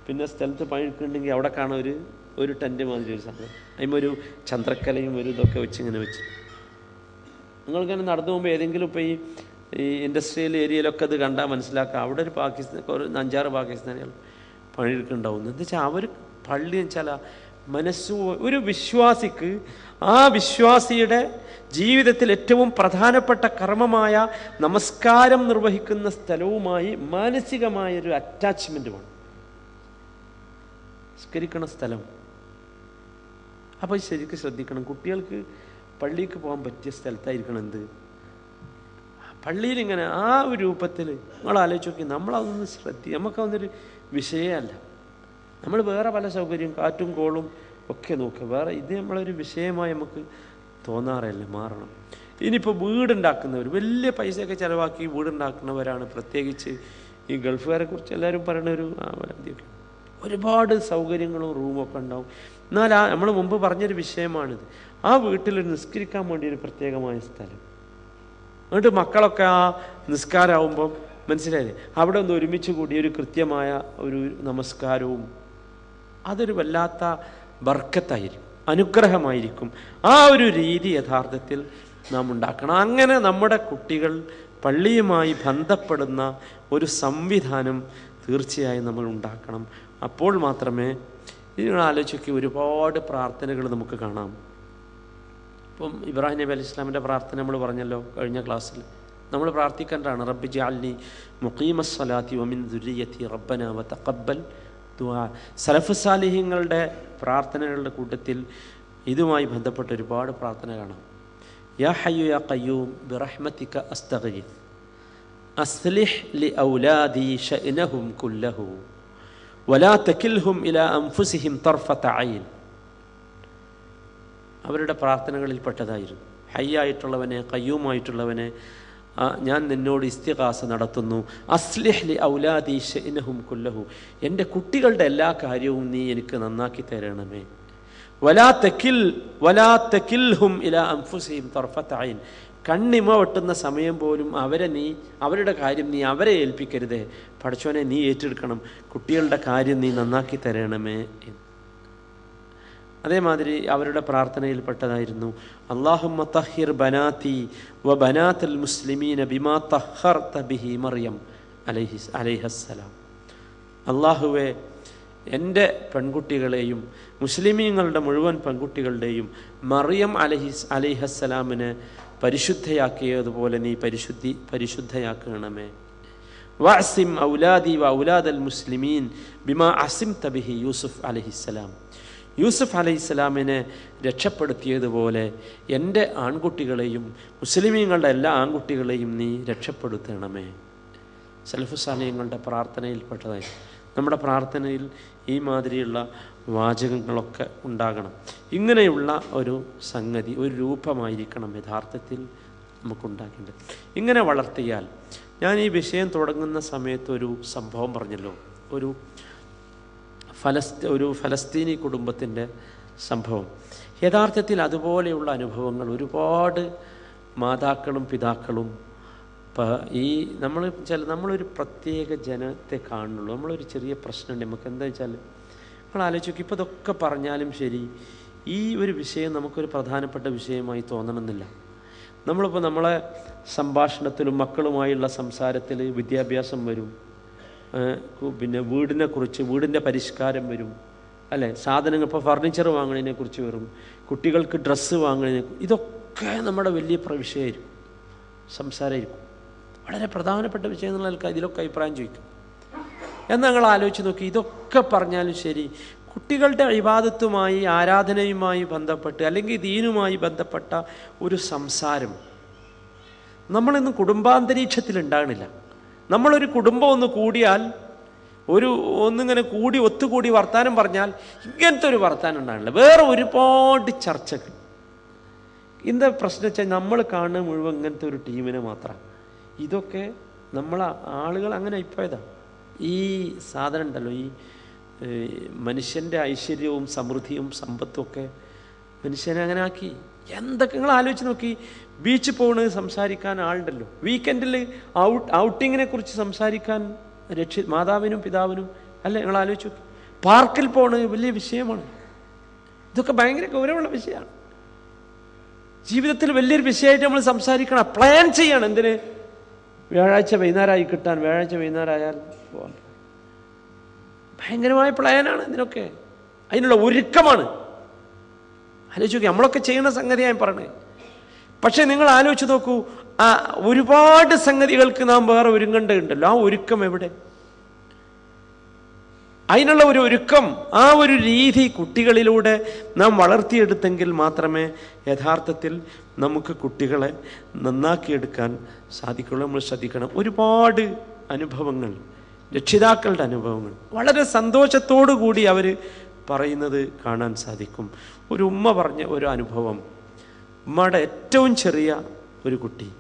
പിന്നെ സ്ഥലത്ത് പണിയെടുക്കുന്നുണ്ടെങ്കിൽ അവിടെ കാണാൻ ഒരു ഒരു ടെന്റ് മാതിരി ഒരു സാധനം അതിമൊരു ചന്ദ്രക്കലയും ഒരു ഇതൊക്കെ വെച്ച് ഇങ്ങനെ വെച്ച്. നിങ്ങളിങ്ങനെ നടന്നു പോകുമ്പോൾ ഏതെങ്കിലും ഇപ്പോൾ ഈ ഈ ഇൻഡസ്ട്രിയൽ ഏരിയയിലൊക്കെ അത് കണ്ടാൽ മനസ്സിലാക്കാം. അവിടെ ഒരു പാകിസ്ഥാൻ ഒരു അഞ്ചാറ് പാകിസ്ഥാനികൾ പണിയെടുക്കുന്നുണ്ടാവും. എന്താ വെച്ചാൽ അവർ പള്ളി എന്ന് വെച്ചാൽ മനസ്സു ഒരു വിശ്വാസിക്ക് ആ വിശ്വാസിയുടെ ജീവിതത്തിൽ ഏറ്റവും പ്രധാനപ്പെട്ട കർമ്മമായ നമസ്കാരം നിർവഹിക്കുന്ന സ്ഥലവുമായി മാനസികമായൊരു അറ്റാച്ച്മെന്റ് വേണം. നിസ്കരിക്കണ സ്ഥലം. അപ്പോൾ ശരിക്കും ശ്രദ്ധിക്കണം. കുട്ടികൾക്ക് പള്ളിക്ക് പോകാൻ പറ്റിയ സ്ഥലത്തായിരിക്കണം എന്ത് പള്ളിയിൽ ഇങ്ങനെ ആ ഒരു രൂപത്തിൽ നിങ്ങൾ ആലോചിച്ച് നോക്കി നമ്മളതൊന്ന് ശ്രദ്ധി നമുക്കതൊന്നൊരു വിഷയമല്ല. നമ്മൾ വേറെ പല സൗകര്യം കാറ്റും കോളും ഒക്കെ നോക്കുക. വേറെ ഇത് നമ്മളൊരു വിഷയമായി നമുക്ക് തോന്നാറില്ല മാറണം. ഇനിയിപ്പോൾ വീടുണ്ടാക്കുന്നവർ വലിയ പൈസയൊക്കെ ചിലവാക്കി വീടുണ്ടാക്കുന്നവരാണ് പ്രത്യേകിച്ച് ഈ ഗൾഫുകാരെ കുറിച്ച് എല്ലാവരും പറയണൊരു. ഒരുപാട് സൗകര്യങ്ങളും റൂമൊക്കെ ഉണ്ടാവും. എന്നാൽ ആ നമ്മൾ മുമ്പ് പറഞ്ഞൊരു വിഷയമാണിത്. ആ വീട്ടിൽ നിസ്കരിക്കാൻ വേണ്ടി ഒരു പ്രത്യേകമായ സ്ഥലം. എന്നിട്ട് മക്കളൊക്കെ ആ നിസ്കാരമാവുമ്പം മനസ്സിലായില്ലേ? അവിടെ ഒന്ന് ഒരുമിച്ച് കൂടി ഒരു കൃത്യമായ ഒരു നമസ്കാരവും. അതൊരു വല്ലാത്ത ബർക്കത്തായിരിക്കും അനുഗ്രഹമായിരിക്കും. ആ ഒരു രീതി യഥാർത്ഥത്തിൽ നാം ഉണ്ടാക്കണം. അങ്ങനെ നമ്മുടെ കുട്ടികൾ പള്ളിയുമായി ബന്ധപ്പെടുന്ന ഒരു സംവിധാനം തീർച്ചയായും നമ്മൾ ഉണ്ടാക്കണം. അപ്പോൾ മാത്രമേ നിങ്ങൾ ആലോചിക്കുക ഒരുപാട് പ്രാർത്ഥനകൾ നമുക്ക് കാണാം. ഇപ്പം ഇബ്രാഹിം നബി അലി ഇസ്ലാമിന്റെ പ്രാർത്ഥന നമ്മൾ പറഞ്ഞല്ലോ കഴിഞ്ഞ ക്ലാസ്സിൽ. നമ്മൾ പ്രാർത്ഥിക്കേണ്ടതാണ് റബ്ബി ജാലിനി മുഖീമസ്വലാത്തി ഒമിൻ ദുരിയത്തി റബ്ബന വ തക്കബൽ ദുആ. സലഫ് സാലിഹ്യങ്ങളുടെ പ്രാർത്ഥനകളുടെ കൂട്ടത്തിൽ ഇതുമായി ബന്ധപ്പെട്ട ഒരുപാട് പ്രാർത്ഥന കാണാം. യാ ഹയ്യു യാ കയ്യൂം ബിറഹ്മതിക അസ്തഗീത് അസ്ലിഹ് ലി ഔലാദി ഷഅനഹും കുല്ലഹു വലാ തകിൽഹും ഇലാ അൻഫുസിഹിം തർഫത ഐൻ. അവരുടെ പ്രാർത്ഥനകളിൽ പെട്ടതായിരുന്നു. ഹയ്യായിട്ടുള്ളവനെ കയ്യൂമായിട്ടുള്ളവനെ ഞാൻ നിന്നോട് ഇസ്തിഹാസ നടത്തുന്നു. അസ്ലിഹ്ലി ഔലാദി ഷെനഹും കുല്ലഹു. എന്റെ കുട്ടികളുടെ എല്ലാ കാര്യവും നീ എനിക്ക് നന്നാക്കി തരണമേ. വലാ തെക്കിൽ വലാ തെക്കിൽഹും ഇല അംഫുസീം തർഫത്തൈൻ കണ്ണിമ വെട്ടുന്ന സമയം പോലും അവരെ നീ അവരുടെ കാര്യം നീ അവരെ ഏൽപ്പിക്കരുതേ. പഠിച്ചോനെ നീ ഏറ്റെടുക്കണം. കുട്ടികളുടെ കാര്യം നീ നന്നാക്കി തരണമേ എന്ന്. അതേമാതിരി അവരുടെ പ്രാർത്ഥനയിൽപ്പെട്ടതായിരുന്നു. അള്ളാഹുമ്മ തഹിർ ബനാത്തി വ ബനാത്തൽ മുസ്ലിമീന ബിമാ തഹർ ബിഹി മറിയം അലൈഹിസ് അലൈഹസ്സലാം. അള്ളാഹുവെ എന്റെ പെൺകുട്ടികളെയും മുസ്ലിമീങ്ങളുടെ മുഴുവൻ പെൺകുട്ടികളുടെയും മറിയം അലഹിസ് അലൈഹസ്സലാമിനെ പരിശുദ്ധയാക്കിയതുപോലെ നീ പരിശുദ്ധി പരിശുദ്ധയാക്കണമേ. വഅസിം ഔലാദി വ ഔലാദൽ മുസ്ലിമീൻ ബിമാ അസിം തബിഹി യൂസുഫ് അലഹിസ്സലാം. യൂസുഫ് അലൈഹിസ്സലാമിനെ രക്ഷപ്പെടുത്തിയതുപോലെ എന്റെ ആൺകുട്ടികളെയും മുസ്ലിമീങ്ങളുടെ എല്ലാ ആൺകുട്ടികളെയും നീ രക്ഷപ്പെടുത്തണമേ. സലഫുസാലയങ്ങളുടെ പ്രാർത്ഥനയിൽപ്പെട്ടതായി. നമ്മുടെ പ്രാർത്ഥനയിൽ ഈ മാതിരിയുള്ള വാചകങ്ങളൊക്കെ ഉണ്ടാകണം. ഇങ്ങനെയുള്ള ഒരു സംഗതി ഒരു രൂപമായിരിക്കണം യഥാർത്ഥത്തിൽ നമുക്കുണ്ടാക്കേണ്ടത് ഇങ്ങനെ വളർത്തിയാൽ ഞാൻ ഈ വിഷയം തുടങ്ങുന്ന സമയത്ത് ഒരു സംഭവം പറഞ്ഞല്ലോ. ഒരു ഫലസ്ത ഒരു ഫലസ്തീനി കുടുംബത്തിന്റെ സംഭവം. യഥാർത്ഥത്തിൽ അതുപോലെയുള്ള അനുഭവങ്ങൾ ഒരുപാട് മാതാക്കളും പിതാക്കളും ഈ നമ്മൾ ചില നമ്മളൊരു പ്രത്യേക ജനത്തെ കാണുള്ളൂ നമ്മളൊരു ചെറിയ പ്രശ്നമുണ്ട്. നമുക്ക് എന്താ വെച്ചാൽ നമ്മൾ ആലോചിക്കും ഇപ്പോൾ ഇതൊക്കെ പറഞ്ഞാലും ശരി ഈ ഒരു വിഷയം നമുക്കൊരു പ്രധാനപ്പെട്ട വിഷയമായി തോന്നണമെന്നില്ല. നമ്മളിപ്പോൾ നമ്മളെ സംഭാഷണത്തിലും മക്കളുമായുള്ള സംസാരത്തിൽ വിദ്യാഭ്യാസം വരും. പിന്നെ വീടിനെ കുറിച്ച് വീടിന്റെ പരിഷ്കാരം വരും. അല്ലേ? സാധനങ്ങൾ ഇപ്പോൾ ഫർണിച്ചർ വാങ്ങുന്നതിനെ കുറിച്ച് വരും. കുട്ടികൾക്ക് ഡ്രസ്സ് വാങ്ങുന്നതിനെ ഇതൊക്കെ നമ്മുടെ വലിയ പ്ര- വിഷയമായിരിക്കും സംസാരമായിരിക്കും വളരെ പ്രധാനപ്പെട്ട വിഷയം എന്നുള്ള ഇതിലൊക്കെ അഭിപ്രായം ചോദിക്കും. എന്ന് ഞങ്ങൾ ആലോചിച്ച് നോക്കി ഇതൊക്കെ പറഞ്ഞാലും ശരി കുട്ടികളുടെ ഇബാദത്തുമായി ആരാധനയുമായി ബന്ധപ്പെട്ട് അല്ലെങ്കിൽ ദീനുമായി ബന്ധപ്പെട്ട ഒരു സംസാരം നമ്മളിന്ന് കുടുംബാന്തരീക്ഷത്തിൽ ഉണ്ടാകണില്ല നമ്മളൊരു കുടുംബം ഒന്ന് കൂടിയാൽ ഒരു ഒന്നിങ്ങനെ കൂടി ഒത്തുകൂടി വർത്താനം പറഞ്ഞാൽ ഇങ്ങനത്തെ ഒരു വർത്താനം ഉണ്ടാകില്ല വേറെ ഒരുപാട് ചർച്ചകൾ. എന്താ പ്രശ്നം വെച്ചാൽ നമ്മൾ കാണുന്ന മുഴുവൻ ഇങ്ങനത്തെ ഒരു ടീമിനെ മാത്രം. ഇതൊക്കെ നമ്മൾ ആളുകൾ അങ്ങനെ അഭിപ്രായതാണ് ഈ സാധനം ഉണ്ടല്ലോ ഈ മനുഷ്യന്റെ ഐശ്വര്യവും സമൃദ്ധിയും സമ്പത്തും ഒക്കെ മനുഷ്യനെ അങ്ങനെ ആക്കി. എന്തൊക്കെ നിങ്ങൾ ആലോചിച്ച് നോക്കി? ബീച്ചിൽ പോകണത് സംസാരിക്കാൻ ആളുണ്ടല്ലോ. വീക്കെൻഡിൽ ഔട്ട് ഔട്ടിങ്ങിനെ കുറിച്ച് സംസാരിക്കാൻ രക്ഷി മാതാവിനും പിതാവിനും അല്ലേ നിങ്ങൾ ആലോചിച്ച് നോക്കി. പാർക്കിൽ പോണ് വലിയ വിഷയമാണ്. ഇതൊക്കെ ഭയങ്കര ഗൗരവമുള്ള വിഷയമാണ്. ജീവിതത്തിൽ വലിയൊരു വിഷയമായിട്ട് നമ്മൾ സംസാരിക്കണം. പ്ലാൻ ചെയ്യണം. എന്തിന്? വ്യാഴാഴ്ച വൈകുന്നേരമായി കിട്ടാൻ. വ്യാഴാഴ്ച വൈകുന്നേരമായാൽ പോകാൻ ഭയങ്കരമായ പ്ലാനാണ് ഇതിനൊക്കെ. അതിനുള്ള ഒരുക്കമാണ്. ആലോചിച്ച് നമ്മളൊക്കെ ചെയ്യുന്ന സംഗതിയായി പറഞ്ഞത് പക്ഷേ നിങ്ങൾ ആലോചിച്ച് നോക്കൂ ആ ഒരുപാട് സംഗതികൾക്ക് നാം വേറെ ഒരുങ്ങേണ്ടതുണ്ടല്ലോ. ആ ഒരുക്കം എവിടെ? അതിനുള്ള ഒരു ഒരുക്കം ആ ഒരു രീതി കുട്ടികളിലൂടെ നാം വളർത്തിയെടുത്തെങ്കിൽ മാത്രമേ യഥാർത്ഥത്തിൽ നമുക്ക് കുട്ടികളെ നന്നാക്കിയെടുക്കാൻ സാധിക്കുള്ളൂ. നമ്മൾ ശ്രദ്ധിക്കണം. ഒരുപാട് അനുഭവങ്ങൾ രക്ഷിതാക്കളുടെ അനുഭവങ്ങൾ. വളരെ സന്തോഷത്തോടു കൂടി അവർ പറയുന്നത് കാണാൻ സാധിക്കും. ഒരു ഉമ്മ പറഞ്ഞ ഒരു അനുഭവം. ഉമ്മയുടെ ഏറ്റവും ചെറിയ ഒരു കുട്ടി.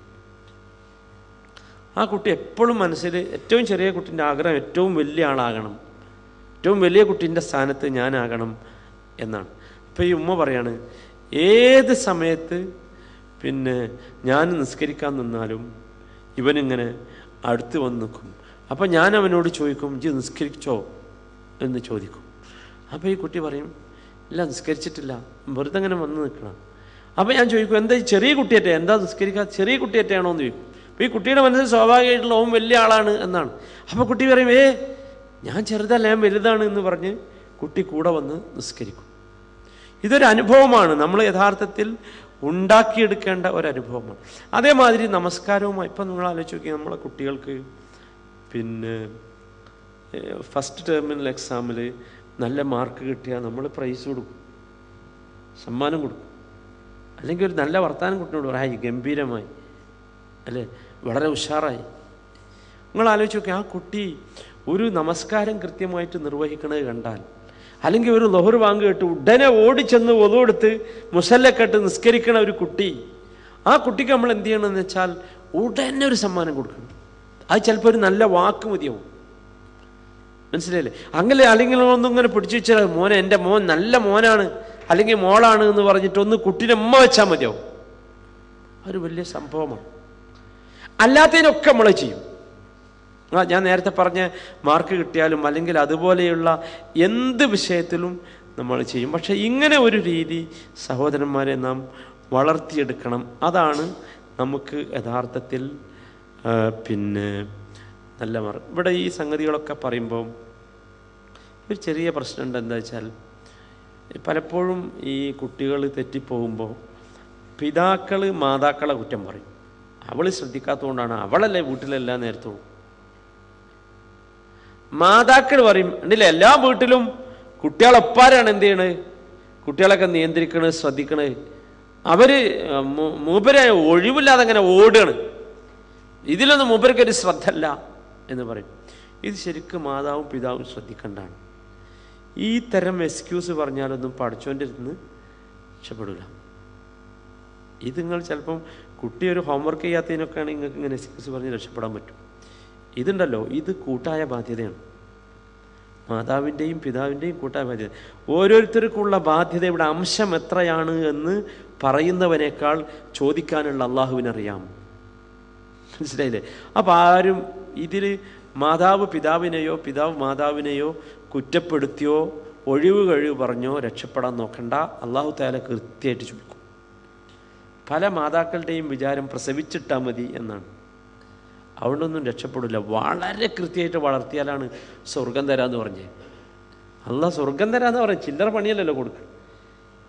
ആ കുട്ടി എപ്പോഴും മനസ്സിൽ ഏറ്റവും ചെറിയ കുട്ടീന്റെ ആഗ്രഹം ഏറ്റവും വലിയ ആളാകണം. ഏറ്റവും വലിയ കുട്ടീന്റെ സ്ഥാനത്ത് ഞാനാകണം എന്നാണ്. അപ്പോൾ ഈ ഉമ്മ പറയാണ് ഏത് സമയത്ത് പിന്നെ ഞാൻ നിസ്കരിക്കാൻ നിന്നാലും ഇവനിങ്ങനെ അടുത്ത് വന്ന് നിൽക്കും. അപ്പം ഞാൻ അവനോട് ചോദിക്കും ജി നിസ്കരിച്ചോ? എന്ന് ചോദിക്കും. അപ്പോൾ ഈ കുട്ടി പറയും ഇല്ല നിസ്കരിച്ചിട്ടില്ല. വെറുതെ അങ്ങനെ വന്ന് നിൽക്കണം. അപ്പോൾ ഞാൻ ചോദിക്കും എന്താ ഈ ചെറിയ കുട്ടിയേറ്റ? എന്താ നിസ്കരിക്കുക ചെറിയ കുട്ടിയേറ്റയാണോ? എന്ന് ചോദിക്കും. അപ്പോൾ ഈ കുട്ടിയുടെ മനസ്സിൽ സ്വാഭാവികമായിട്ടുള്ള ഓം വലിയ ആളാണ് എന്നാണ്. അപ്പോൾ കുട്ടി പറയും ഏ ഞാൻ ചെറുതല്ല ഞാൻ വലുതാണ് എന്ന് പറഞ്ഞ് കുട്ടി കൂടെ വന്ന് നിസ്കരിക്കും. ഇതൊരു അനുഭവമാണ്. നമ്മൾ യഥാർത്ഥത്തിൽ ഉണ്ടാക്കിയെടുക്കേണ്ട ഒരു അനുഭവമാണ്. അതേമാതിരി നമസ്കാരവുമായി ഇപ്പം നിങ്ങൾ ആലോചിച്ച് നോക്കി നമ്മളെ കുട്ടികൾക്ക് പിന്നെ ഫസ്റ്റ് ടേമിനൽ എക്സാമിൽ നല്ല മാർക്ക് കിട്ടിയാൽ നമ്മൾ പ്രൈസ് കൊടുക്കും. സമ്മാനം കൊടുക്കും. അല്ലെങ്കിൽ ഒരു നല്ല വർത്തമാനം കുട്ടിനോട് പറയായി ഗംഭീരമായി. അല്ലേ? വളരെ ഉഷാറായി. നിങ്ങൾ ആലോചിച്ച് നോക്കി ആ കുട്ടി ഒരു നമസ്കാരം കൃത്യമായിട്ട് നിർവഹിക്കണത് കണ്ടാൽ അല്ലെങ്കിൽ ഒരു ലൊഹർ വാങ്ങ് കേട്ട് ഉടനെ ഓടിച്ചെന്ന് ഒതുവെടുത്ത് മുസല്ലക്കെട്ട് നിസ്കരിക്കണ ഒരു കുട്ടി ആ കുട്ടിക്ക് നമ്മൾ എന്ത് ചെയ്യണമെന്ന് വെച്ചാൽ ഉടനെ ഒരു സമ്മാനം കൊടുക്കണം. അത് ചിലപ്പോൾ ഒരു നല്ല വാക്ക് മതിയാവും. മനസ്സിലായില്ലേ? അങ്ങനെ അല്ലെങ്കിൽ ഒന്നും ഇങ്ങനെ പിടിച്ചു വെച്ചാൽ മോനെ എന്റെ മോൻ നല്ല മോനാണ് അല്ലെങ്കിൽ മോളാണ് എന്ന് പറഞ്ഞിട്ട് ഒന്ന് കുട്ടീനെ അമ്മ വെച്ചാൽ മതിയാവും. ഒരു വലിയ സംഭവമാണ്. അല്ലാത്തതിനൊക്കെ നമ്മൾ ചെയ്യും. ആ ഞാൻ നേരത്തെ പറഞ്ഞ മാർക്ക് കിട്ടിയാലും അല്ലെങ്കിൽ അതുപോലെയുള്ള എന്ത് വിഷയത്തിലും നമ്മൾ ചെയ്യും. പക്ഷേ ഇങ്ങനെ ഒരു രീതി സഹോദരന്മാരെ നാം വളർത്തിയെടുക്കണം. അതാണ് നമുക്ക് യഥാർത്ഥത്തിൽ പിന്നെ നല്ല മാർഗം ഇവിടെ ഈ സംഗതികളൊക്കെ പറയുമ്പോൾ ഒരു ചെറിയ പ്രശ്നമുണ്ട് എന്താ വെച്ചാൽ പലപ്പോഴും ഈ കുട്ടികൾ തെറ്റിപ്പോകുമ്പോൾ പിതാക്കൾ മാതാക്കളെ കുറ്റം പറയും. അവൾ ശ്രദ്ധിക്കാത്തതുകൊണ്ടാണ് അവളല്ലേ വീട്ടിലെല്ലാ നേരത്തും മാതാക്കൾ പറയും ഉണ്ടല്ലേ എല്ലാ വീട്ടിലും കുട്ടികളൊപ്പാരാണ് എന്ത് ചെയ്യണത് കുട്ടികളൊക്കെ നിയന്ത്രിക്കണത് ശ്രദ്ധിക്കണത് അവർ മൂപ്പരെ ഒഴിവില്ലാതെ അങ്ങനെ ഓടുകയാണ്. ഇതിലൊന്നും മൂപ്പർക്കൊരു ശ്രദ്ധ എന്ന് പറയും. ഇത് ശരിക്കും മാതാവും പിതാവും ശ്രദ്ധിക്കേണ്ടതാണ്. ഈ തരം എക്സ്ക്യൂസ് പറഞ്ഞാലൊന്നും പഠിച്ചുകൊണ്ടിരുന്ന് രക്ഷപ്പെടില്ല ഇത് നിങ്ങൾ ചിലപ്പം കുട്ടി ഒരു ഹോംവർക്ക് ചെയ്യാത്തതിനൊക്കെയാണ് നിങ്ങൾക്ക് ഇങ്ങനെ എക്സ്ക്യൂസ് പറഞ്ഞ് രക്ഷപ്പെടാൻ പറ്റും. ഇതുണ്ടല്ലോ ഇത് കൂട്ടായ ബാധ്യതയാണ്. മാതാവിന്റെയും പിതാവിന്റെയും കൂട്ടായ ബാധ്യത. ഓരോരുത്തർക്കുള്ള ബാധ്യത അംശം എത്രയാണ് എന്ന് പറയുന്നവനേക്കാൾ ചോദിക്കാനുള്ള അള്ളാഹുവിനറിയാം. മനസ്സിലായില്ലേ? അപ്പം ആരും ഇതിൽ മാതാവ് പിതാവിനെയോ പിതാവ് മാതാവിനെയോ കുറ്റപ്പെടുത്തിയോ ഒഴിവ് കഴിവ് പറഞ്ഞോ രക്ഷപ്പെടാൻ നോക്കണ്ട. അള്ളാഹു താല കൃത്യമായിട്ട് ചോദിക്കും പല മാതാക്കളുടെയും വിചാരം പ്രസവിച്ചിട്ടാൽ മതി എന്നാണ്. അതുകൊണ്ടൊന്നും രക്ഷപ്പെടില്ല. വളരെ കൃത്യമായിട്ട് വളർത്തിയാലാണ് സ്വർഗം തരാമെന്ന് പറഞ്ഞത് അല്ല സ്വർഗം തരാന്ന് പറഞ്ഞ ചില്ലറ പണിയല്ലല്ലോ കൊടുക്കുക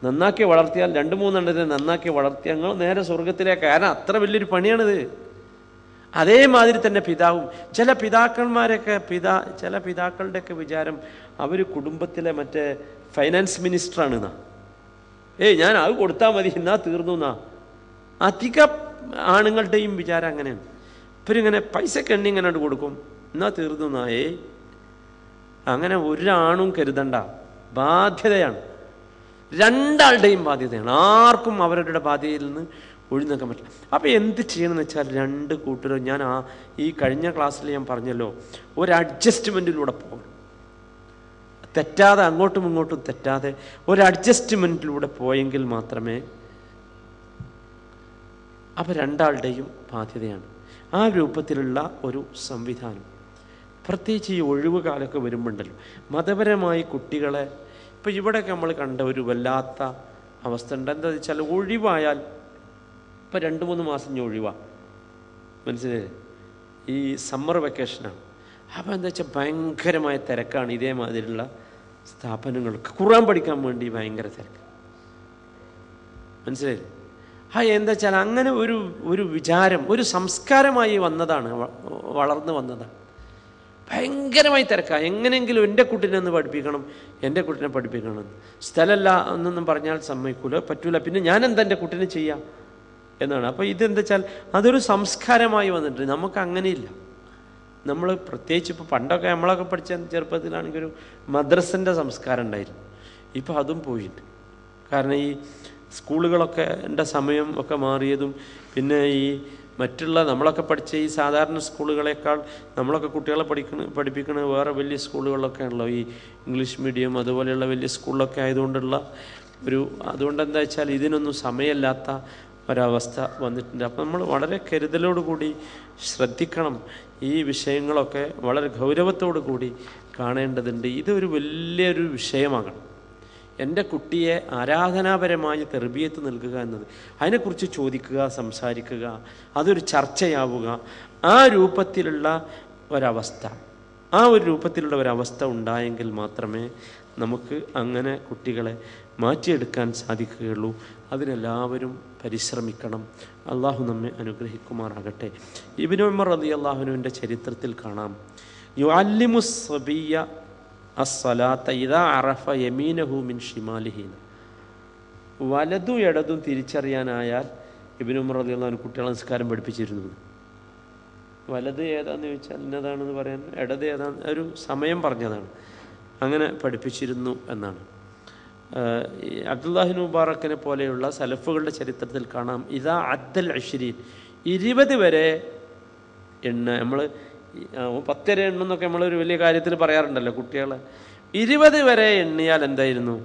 നന്നാക്കി വളർത്തിയാൽ രണ്ട് മൂന്നെണ്ണത്തെ നന്നാക്കി വളർത്തിയാൽ നേരെ സ്വർഗത്തിലേക്ക് കാരണം അത്ര വലിയൊരു പണിയാണിത്. അതേമാതിരി തന്നെ പിതാവും. ചില പിതാക്കന്മാരൊക്കെ പിതാ ചില പിതാക്കളുടെയൊക്കെ വിചാരം അവർ കുടുംബത്തിലെ മറ്റേ ഫൈനാൻസ് മിനിസ്റ്ററാണ് എന്നാ ഏയ് ഞാൻ അത് കൊടുത്താൽ മതി എന്നാ തീർന്നു എന്നാ. അധിക ആണുങ്ങളുടെയും വിചാരം അങ്ങനെയാണ്. ഇവരിങ്ങനെ പൈസക്ക് എണ്ണി ഇങ്ങനെ കൊടുക്കും. എന്നാ തീർന്നു എന്നാ ഏയ്. അങ്ങനെ ഒരാണും കരുതണ്ട. ബാധ്യതയാണ്. രണ്ടാളുടെയും ബാധ്യതയാണ്. ആർക്കും അവരുടെ ബാധ്യതയിൽ നിന്ന് ഒഴിഞ്ഞേക്കാൻ പറ്റില്ല അപ്പോൾ എന്ത് ചെയ്യണമെന്ന് വെച്ചാൽ രണ്ട് കൂട്ടരും ഞാൻ ആ ഈ കഴിഞ്ഞ ക്ലാസ്സിൽ ഞാൻ പറഞ്ഞല്ലോ ഒരു അഡ്ജസ്റ്റ്മെന്റിലൂടെ പോകണം. തെറ്റാതെ അങ്ങോട്ടും ഇങ്ങോട്ടും തെറ്റാതെ ഒരു അഡ്ജസ്റ്റ്മെന്റിലൂടെ പോയെങ്കിൽ മാത്രമേ അപ്പോൾ രണ്ടാളുടെയും ബാധ്യതയാണ്. ആ രൂപത്തിലുള്ള ഒരു സംവിധാനം. പ്രത്യേകിച്ച് ഈ ഒഴിവ് കാലമൊക്കെ വരുമ്പോണ്ടല്ലോ മതപരമായി കുട്ടികളെ ഇപ്പോൾ ഇവിടെയൊക്കെ നമ്മൾ കണ്ട ഒരു വല്ലാത്ത അവസ്ഥ ഉണ്ട്. എന്താ വെച്ചാൽ ഒഴിവായാൽ ഇപ്പം രണ്ട് മൂന്ന് മാസം ഇനി ഒഴിവാണ് മനസ്സിലായില്ലേ? ഈ സമ്മർ വെക്കേഷനാണ് അപ്പോൾ എന്താ വെച്ചാൽ ഭയങ്കരമായ തിരക്കാണ് ഇതേമാതിരിയുള്ള സ്ഥാപനങ്ങൾക്ക്. ഖുറാൻ പഠിക്കാൻ വേണ്ടി ഭയങ്കര തിരക്ക്. മനസ്സിലായില്ലേ? ആ എന്താ വെച്ചാൽ അങ്ങനെ ഒരു ഒരു വിചാരം ഒരു സംസ്കാരമായി വന്നതാണ് വളർന്നു വന്നതാണ്. ഭയങ്കരമായി തിരക്കാണ് എങ്ങനെയെങ്കിലും എന്റെ കുട്ടിനെ ഒന്ന് പഠിപ്പിക്കണം എന്റെ കുട്ടിനെ പഠിപ്പിക്കണം സ്ഥലമല്ല എന്നൊന്നും പറഞ്ഞാൽ സമ്മതിക്കൂല പറ്റൂല. പിന്നെ ഞാൻ എന്താ എന്റെ കുട്ടിനെ ചെയ്യാം? എന്നാണ്. അപ്പോൾ ഇതെന്താ വെച്ചാൽ അതൊരു സംസ്കാരമായി വന്നിട്ട് നമുക്ക് അങ്ങനെയില്ല. നമ്മൾ പ്രത്യേകിച്ച് ഇപ്പോൾ പണ്ടൊക്കെ നമ്മളൊക്കെ പഠിച്ച ചെറുപ്പത്തിലാണെങ്കിൽ ഒരു മദ്രസന്റെ സംസ്കാരം ഉണ്ടായിരുന്നു. ഇപ്പോൾ അതും പോയിട്ട് കാരണം ഈ സ്കൂളുകളൊക്കെ എന്റെ സമയം ഒക്കെ മാറിയതും പിന്നെ ഈ മറ്റുള്ള നമ്മളൊക്കെ പഠിച്ച ഈ സാധാരണ സ്കൂളുകളേക്കാൾ നമ്മളൊക്കെ കുട്ടികളെ പഠിക്കണ പഠിപ്പിക്കണ വേറെ വലിയ സ്കൂളുകളിലൊക്കെ ആണല്ലോ. ഈ ഇംഗ്ലീഷ് മീഡിയം അതുപോലെയുള്ള വലിയ സ്കൂളിലൊക്കെ ആയതുകൊണ്ടുള്ള ഒരു അതുകൊണ്ട് എന്താ വെച്ചാൽ ഇതിനൊന്നും സമയമില്ലാത്ത ഒരവസ്ഥ വന്നിട്ടുണ്ട്. അപ്പോൾ നമ്മൾ വളരെ കരുതലോടുകൂടി ശ്രദ്ധിക്കണം. ഈ വിഷയങ്ങളൊക്കെ വളരെ ഗൗരവത്തോടു കൂടി കാണേണ്ടതുണ്ട്. ഇതൊരു വലിയൊരു വിഷയമാകണം. എന്റെ കുട്ടിയെ ആരാധനാപരമായ തെർബിയത്ത് നൽകുക എന്നത് അതിനെക്കുറിച്ച് ചോദിക്കുക സംസാരിക്കുക അതൊരു ചർച്ചയാവുക ആ രൂപത്തിലുള്ള ഒരവസ്ഥ ആ ഒരു രൂപത്തിലുള്ള ഒരവസ്ഥ ഉണ്ടായെങ്കിൽ മാത്രമേ നമുക്ക് അങ്ങനെ കുട്ടികളെ മാറ്റിയെടുക്കാൻ സാധിക്കുകയുള്ളൂ. അതിനെല്ലാവരും പരിശ്രമിക്കണം. അള്ളാഹു നമ്മെ അനുഗ്രഹിക്കുമാറാകട്ടെ. ഇബിനു ഉമർ റതി അള്ളാഹുനുവിന്റെ ചരിത്രത്തിൽ കാണാം. യു അല്ലിമു സബിയ അറഫ യമീനഹു മിൻ ഷിമാലിഹീന വലതും ഇടതും തിരിച്ചറിയാനായാൽ ഇബിനു ഉമർ റതി അള്ളാഹു കുട്ടികളെ നിസ്കാരം പഠിപ്പിച്ചിരുന്നു വലത് ഏതാന്ന് ചോദിച്ചാൽ ഇന്നതാണെന്ന് പറയാൻ ഇടത് ഏതാന്ന് ഒരു സമയം പറഞ്ഞതാണ്. അങ്ങനെ പഠിപ്പിച്ചിരുന്നു എന്നാണ്. അബ്ദുല്ലാഹിൻ മുബാറക്കിനെ പോലെയുള്ള സലഫുകളുടെ ചരിത്രത്തിൽ കാണാം. ഇതാ അദ്ദൽ അഷിരീൻ ഇരുപത് വരെ എണ്ണ. നമ്മൾ പത്തര എണ്ണെന്നൊക്കെ നമ്മളൊരു വലിയ കാര്യത്തിൽ പറയാറുണ്ടല്ലോ കുട്ടികളെ. ഇരുപത് വരെ എണ്ണിയാൽ എന്തായിരുന്നു?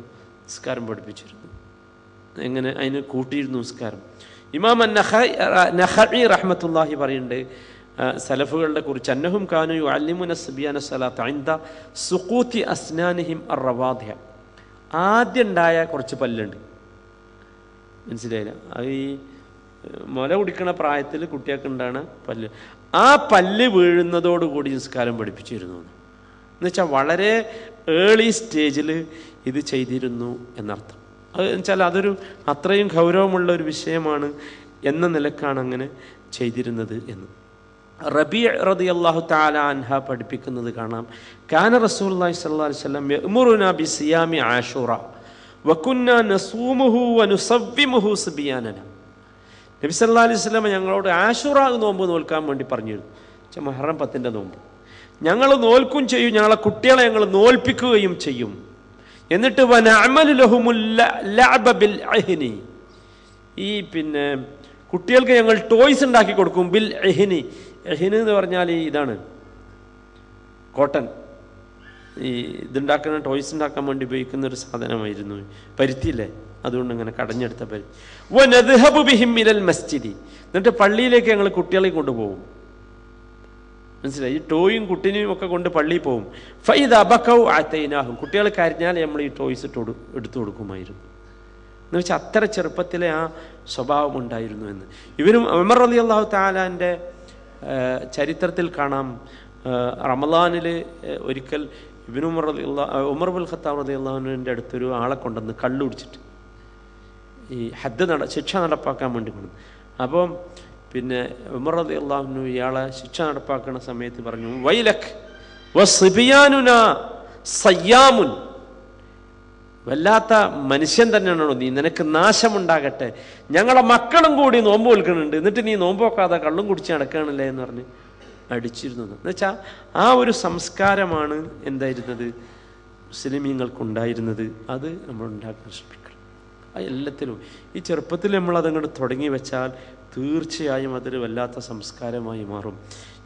നിസ്കാരം പഠിപ്പിച്ചിരുന്നു. എങ്ങനെ? അതിന് കൂട്ടിയിരുന്നു നിസ്കാരം. ഇമാം നഹി റഹ്മത്തുല്ലാഹി പറയുന്നുണ്ട് സലഫുകളുടെ കുറിച്ച്. അന്നഹും കാനു അല്ലിമുന സുബിയാന സലാത്ത് ഐന്ദ സുക്കൂത്തി അസ്നാനിഹിം അറവാധ്യ ആദ്യം ഉണ്ടായ കുറച്ച് പല്ലുണ്ട്. മനസ്സിലായില്ല? അത് ഈ മുല കുടിക്കണ പ്രായത്തിൽ കുട്ടികൾക്ക് ഉണ്ടാണ് പല്ല്. ആ പല്ല് വീഴുന്നതോടുകൂടി നിസ്കാരം പഠിപ്പിച്ചിരുന്നു. എന്നുവെച്ചാൽ വളരെ ഏർലി സ്റ്റേജിൽ ഇത് ചെയ്തിരുന്നു എന്നർത്ഥം. അത് വെച്ചാൽ അതൊരു അത്രയും ഗൗരവമുള്ള ഒരു വിഷയമാണ് എന്ന നിലക്കാണ് അങ്ങനെ ചെയ്തിരുന്നത് എന്ന്. റബി റതി അള്ളാഹു താല അൻഹ പഠിപ്പിക്കുന്നത് കാണാം. കാന റസൂൽ യഅ്മുറുനാ ബി സിയാമി നസൂമുഹു നബി സല്ലാ അലൈഹി വസല്ലം ഞങ്ങളോട് ആഷുറ നോമ്പ് നോൽക്കാൻ വേണ്ടി പറഞ്ഞിരുന്നു. മഹറം പത്തിന്റെ നോമ്പ്. ഞങ്ങൾ നോൽക്കും ചെയ്യും ഞങ്ങളെ കുട്ടികളെ ഞങ്ങൾ നോൽപ്പിക്കുകയും ചെയ്യും. എന്നിട്ട് ഈ പിന്നെ കുട്ടികൾക്ക് ഞങ്ങൾ ടോയ്സ് ഉണ്ടാക്കി കൊടുക്കും ബിൽ എഹിനി എഹിന് എന്ന് പറഞ്ഞാൽ ഈ ഇതാണ്. കോട്ടൺ. ഈ ഇതുണ്ടാക്കുന്ന ടോയ്സ് ഉണ്ടാക്കാൻ വേണ്ടി ഉപയോഗിക്കുന്ന ഒരു സാധനമായിരുന്നു. പരുത്തിയില്ലേ? അതുകൊണ്ട് ഇങ്ങനെ കടഞ്ഞെടുത്ത പരുത്തി. മസ്ജിദി. എന്നിട്ട് പള്ളിയിലേക്ക് ഞങ്ങൾ കുട്ടികളെ കൊണ്ടുപോകും. മനസ്സിലായി? ഈ ടോയും കുട്ടിനെയും ഒക്കെ കൊണ്ട് പള്ളിയിൽ പോകും. ഫൈദ് അബക്കൗ ആത്തൈനാഹും കുട്ടികളെ കരഞ്ഞാൽ നമ്മൾ ഈ ടോയ്സ് ഇട്ട് എടുത്തു കൊടുക്കുമായിരുന്നു. എന്ന് വെച്ചാൽ അത്ര ചെറുപ്പത്തിലെ ആ സ്വഭാവം ഉണ്ടായിരുന്നു എന്ന്. ഇവരും അമർ അലി അള്ളാഹു താലാന്റെ ചരിത്രത്തിൽ കാണാം. റമദാനിൽ ഒരിക്കൽ ഇബിൻ ഉമർ അലി ഉമർ ബുൽ ഖത്താബ് അലി അള്ളാഹുവിന്റെ അടുത്തൊരു ആളെ കൊണ്ടുവന്ന് കള്ളു കുടിച്ചിട്ട് ഈ ഹദ്ദ് നട ശിക്ഷ നടപ്പാക്കാൻ വേണ്ടി കൊണ്ടു അപ്പം പിന്നെ ഉമർ അലി അള്ളാഹുനു ഇയാളെ ശിക്ഷ നടപ്പാക്കുന്ന സമയത്ത് പറഞ്ഞു വൈലക് വസിബിയാനുന സയ്യാമുൻ വല്ലാത്ത മനുഷ്യൻ തന്നെയാണോ നീ? നിനക്ക് നാശമുണ്ടാകട്ടെ. ഞങ്ങളെ മക്കളും കൂടി നോമ്പ് വിൽക്കുന്നുണ്ട്. എന്നിട്ട് നീ നോമ്പ് വെക്കാതെ കള്ളും കുടിച്ച് നടക്കുകയാണല്ലേ എന്ന് പറഞ്ഞ് അടിച്ചിരുന്നു. എന്ന് വെച്ചാൽ ആ ഒരു സംസ്കാരമാണ് എന്തായിരുന്നത്? മുസ്ലിമീങ്ങൾക്കുണ്ടായിരുന്നത്. അത് നമ്മൾ ഉണ്ടാക്കാൻ ശ്രമിക്കണം. ആ എല്ലാത്തിലും. ഈ ചെറുപ്പത്തിൽ നമ്മൾ അതങ്ങോട്ട് തുടങ്ങി വെച്ചാൽ തീർച്ചയായും അതൊരു വല്ലാത്ത സംസ്കാരമായി മാറും.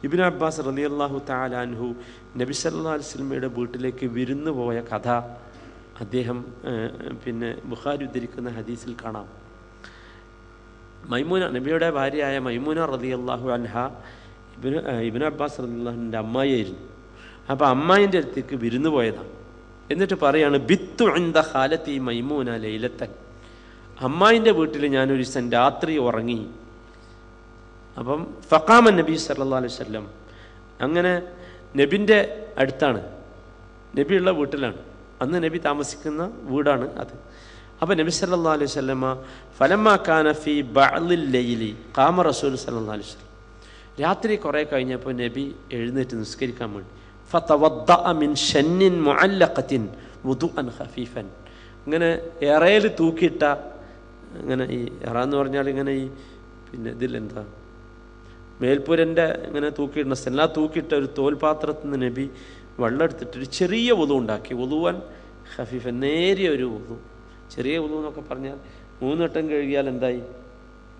ഇബിൻ അബ്ബാസ് റലി അള്ളാഹു താലാൻഹു നബി സല്ലാ വസ്ലമയുടെ വീട്ടിലേക്ക് വിരുന്നു പോയ കഥ അദ്ദേഹം പിന്നെ ബുഖാരി ഉദ്ധരിക്കുന്ന ഹദീസിൽ കാണാം. മൈമൂന നബിയുടെ ഭാര്യയായ മൈമൂന റതി അള്ളാഹു അൻഹ ഇബിന് ഇബിൻ അബ്ബാസ് റതി അള്ളാഹുവിന്റെ അമ്മായിയായിരുന്നു. അപ്പോൾ അമ്മായിന്റെ അടുത്തേക്ക് വിരുന്ന് പോയതാണ് എന്നിട്ട് പറയാണ് ബിത്തു ഇന്ത ഹാലത്തി മൈമൂന ലൈലത്തൻ. അമ്മായിന്റെ വീട്ടിൽ ഞാനൊരു ദിവസം രാത്രി ഉറങ്ങി. അപ്പം ഫക്കാമൻ നബി സല്ലാ അലൈഹി വല്ലം അങ്ങനെ നബിന്റെ അടുത്താണ്. നബിയുള്ള വീട്ടിലാണ്. അന്ന് നബി താമസിക്കുന്ന വീടാണ് അത്. അപ്പം നബി സല്ലാ അലൈഹി സ്വല്ലമ്മ ഫലമ്മ കാനഫി ലൈലി കാമ റസൂൽ സല്ലാ അലൈഹി വല്ലം രാത്രി കുറേ കഴിഞ്ഞപ്പോൾ നബി എഴുന്നേറ്റ് നിസ്കരിക്കാൻ വേണ്ടി മിൻ ഷന്നിൻ മുഅല്ലഖത്തിൻ വുദുഅൻ ഖഫീഫൻ. ഇങ്ങനെ എറയിൽ തൂക്കിയിട്ട ഇങ്ങനെ ഈ എറ എന്ന് പറഞ്ഞാൽ ഇങ്ങനെ ഈ പിന്നെ ഇതിലെന്താ മേൽപ്പൂരന്റെ ഇങ്ങനെ തൂക്കിയിടുന്ന സ്ഥലം. ആ തൂക്കിയിട്ട ഒരു തോൽപാത്രത്തിൽ നിന്ന് നബി വെള്ളം എടുത്തിട്ടൊരു ചെറിയ ഉതു ഉണ്ടാക്കി. ഉതുവാൻ ഹഫീഫ നേരിയ ഒരു ഉതു ചെറിയ ഉതു എന്നൊക്കെ പറഞ്ഞാൽ മൂന്ന് വട്ടം കഴുകിയാൽ എന്തായി?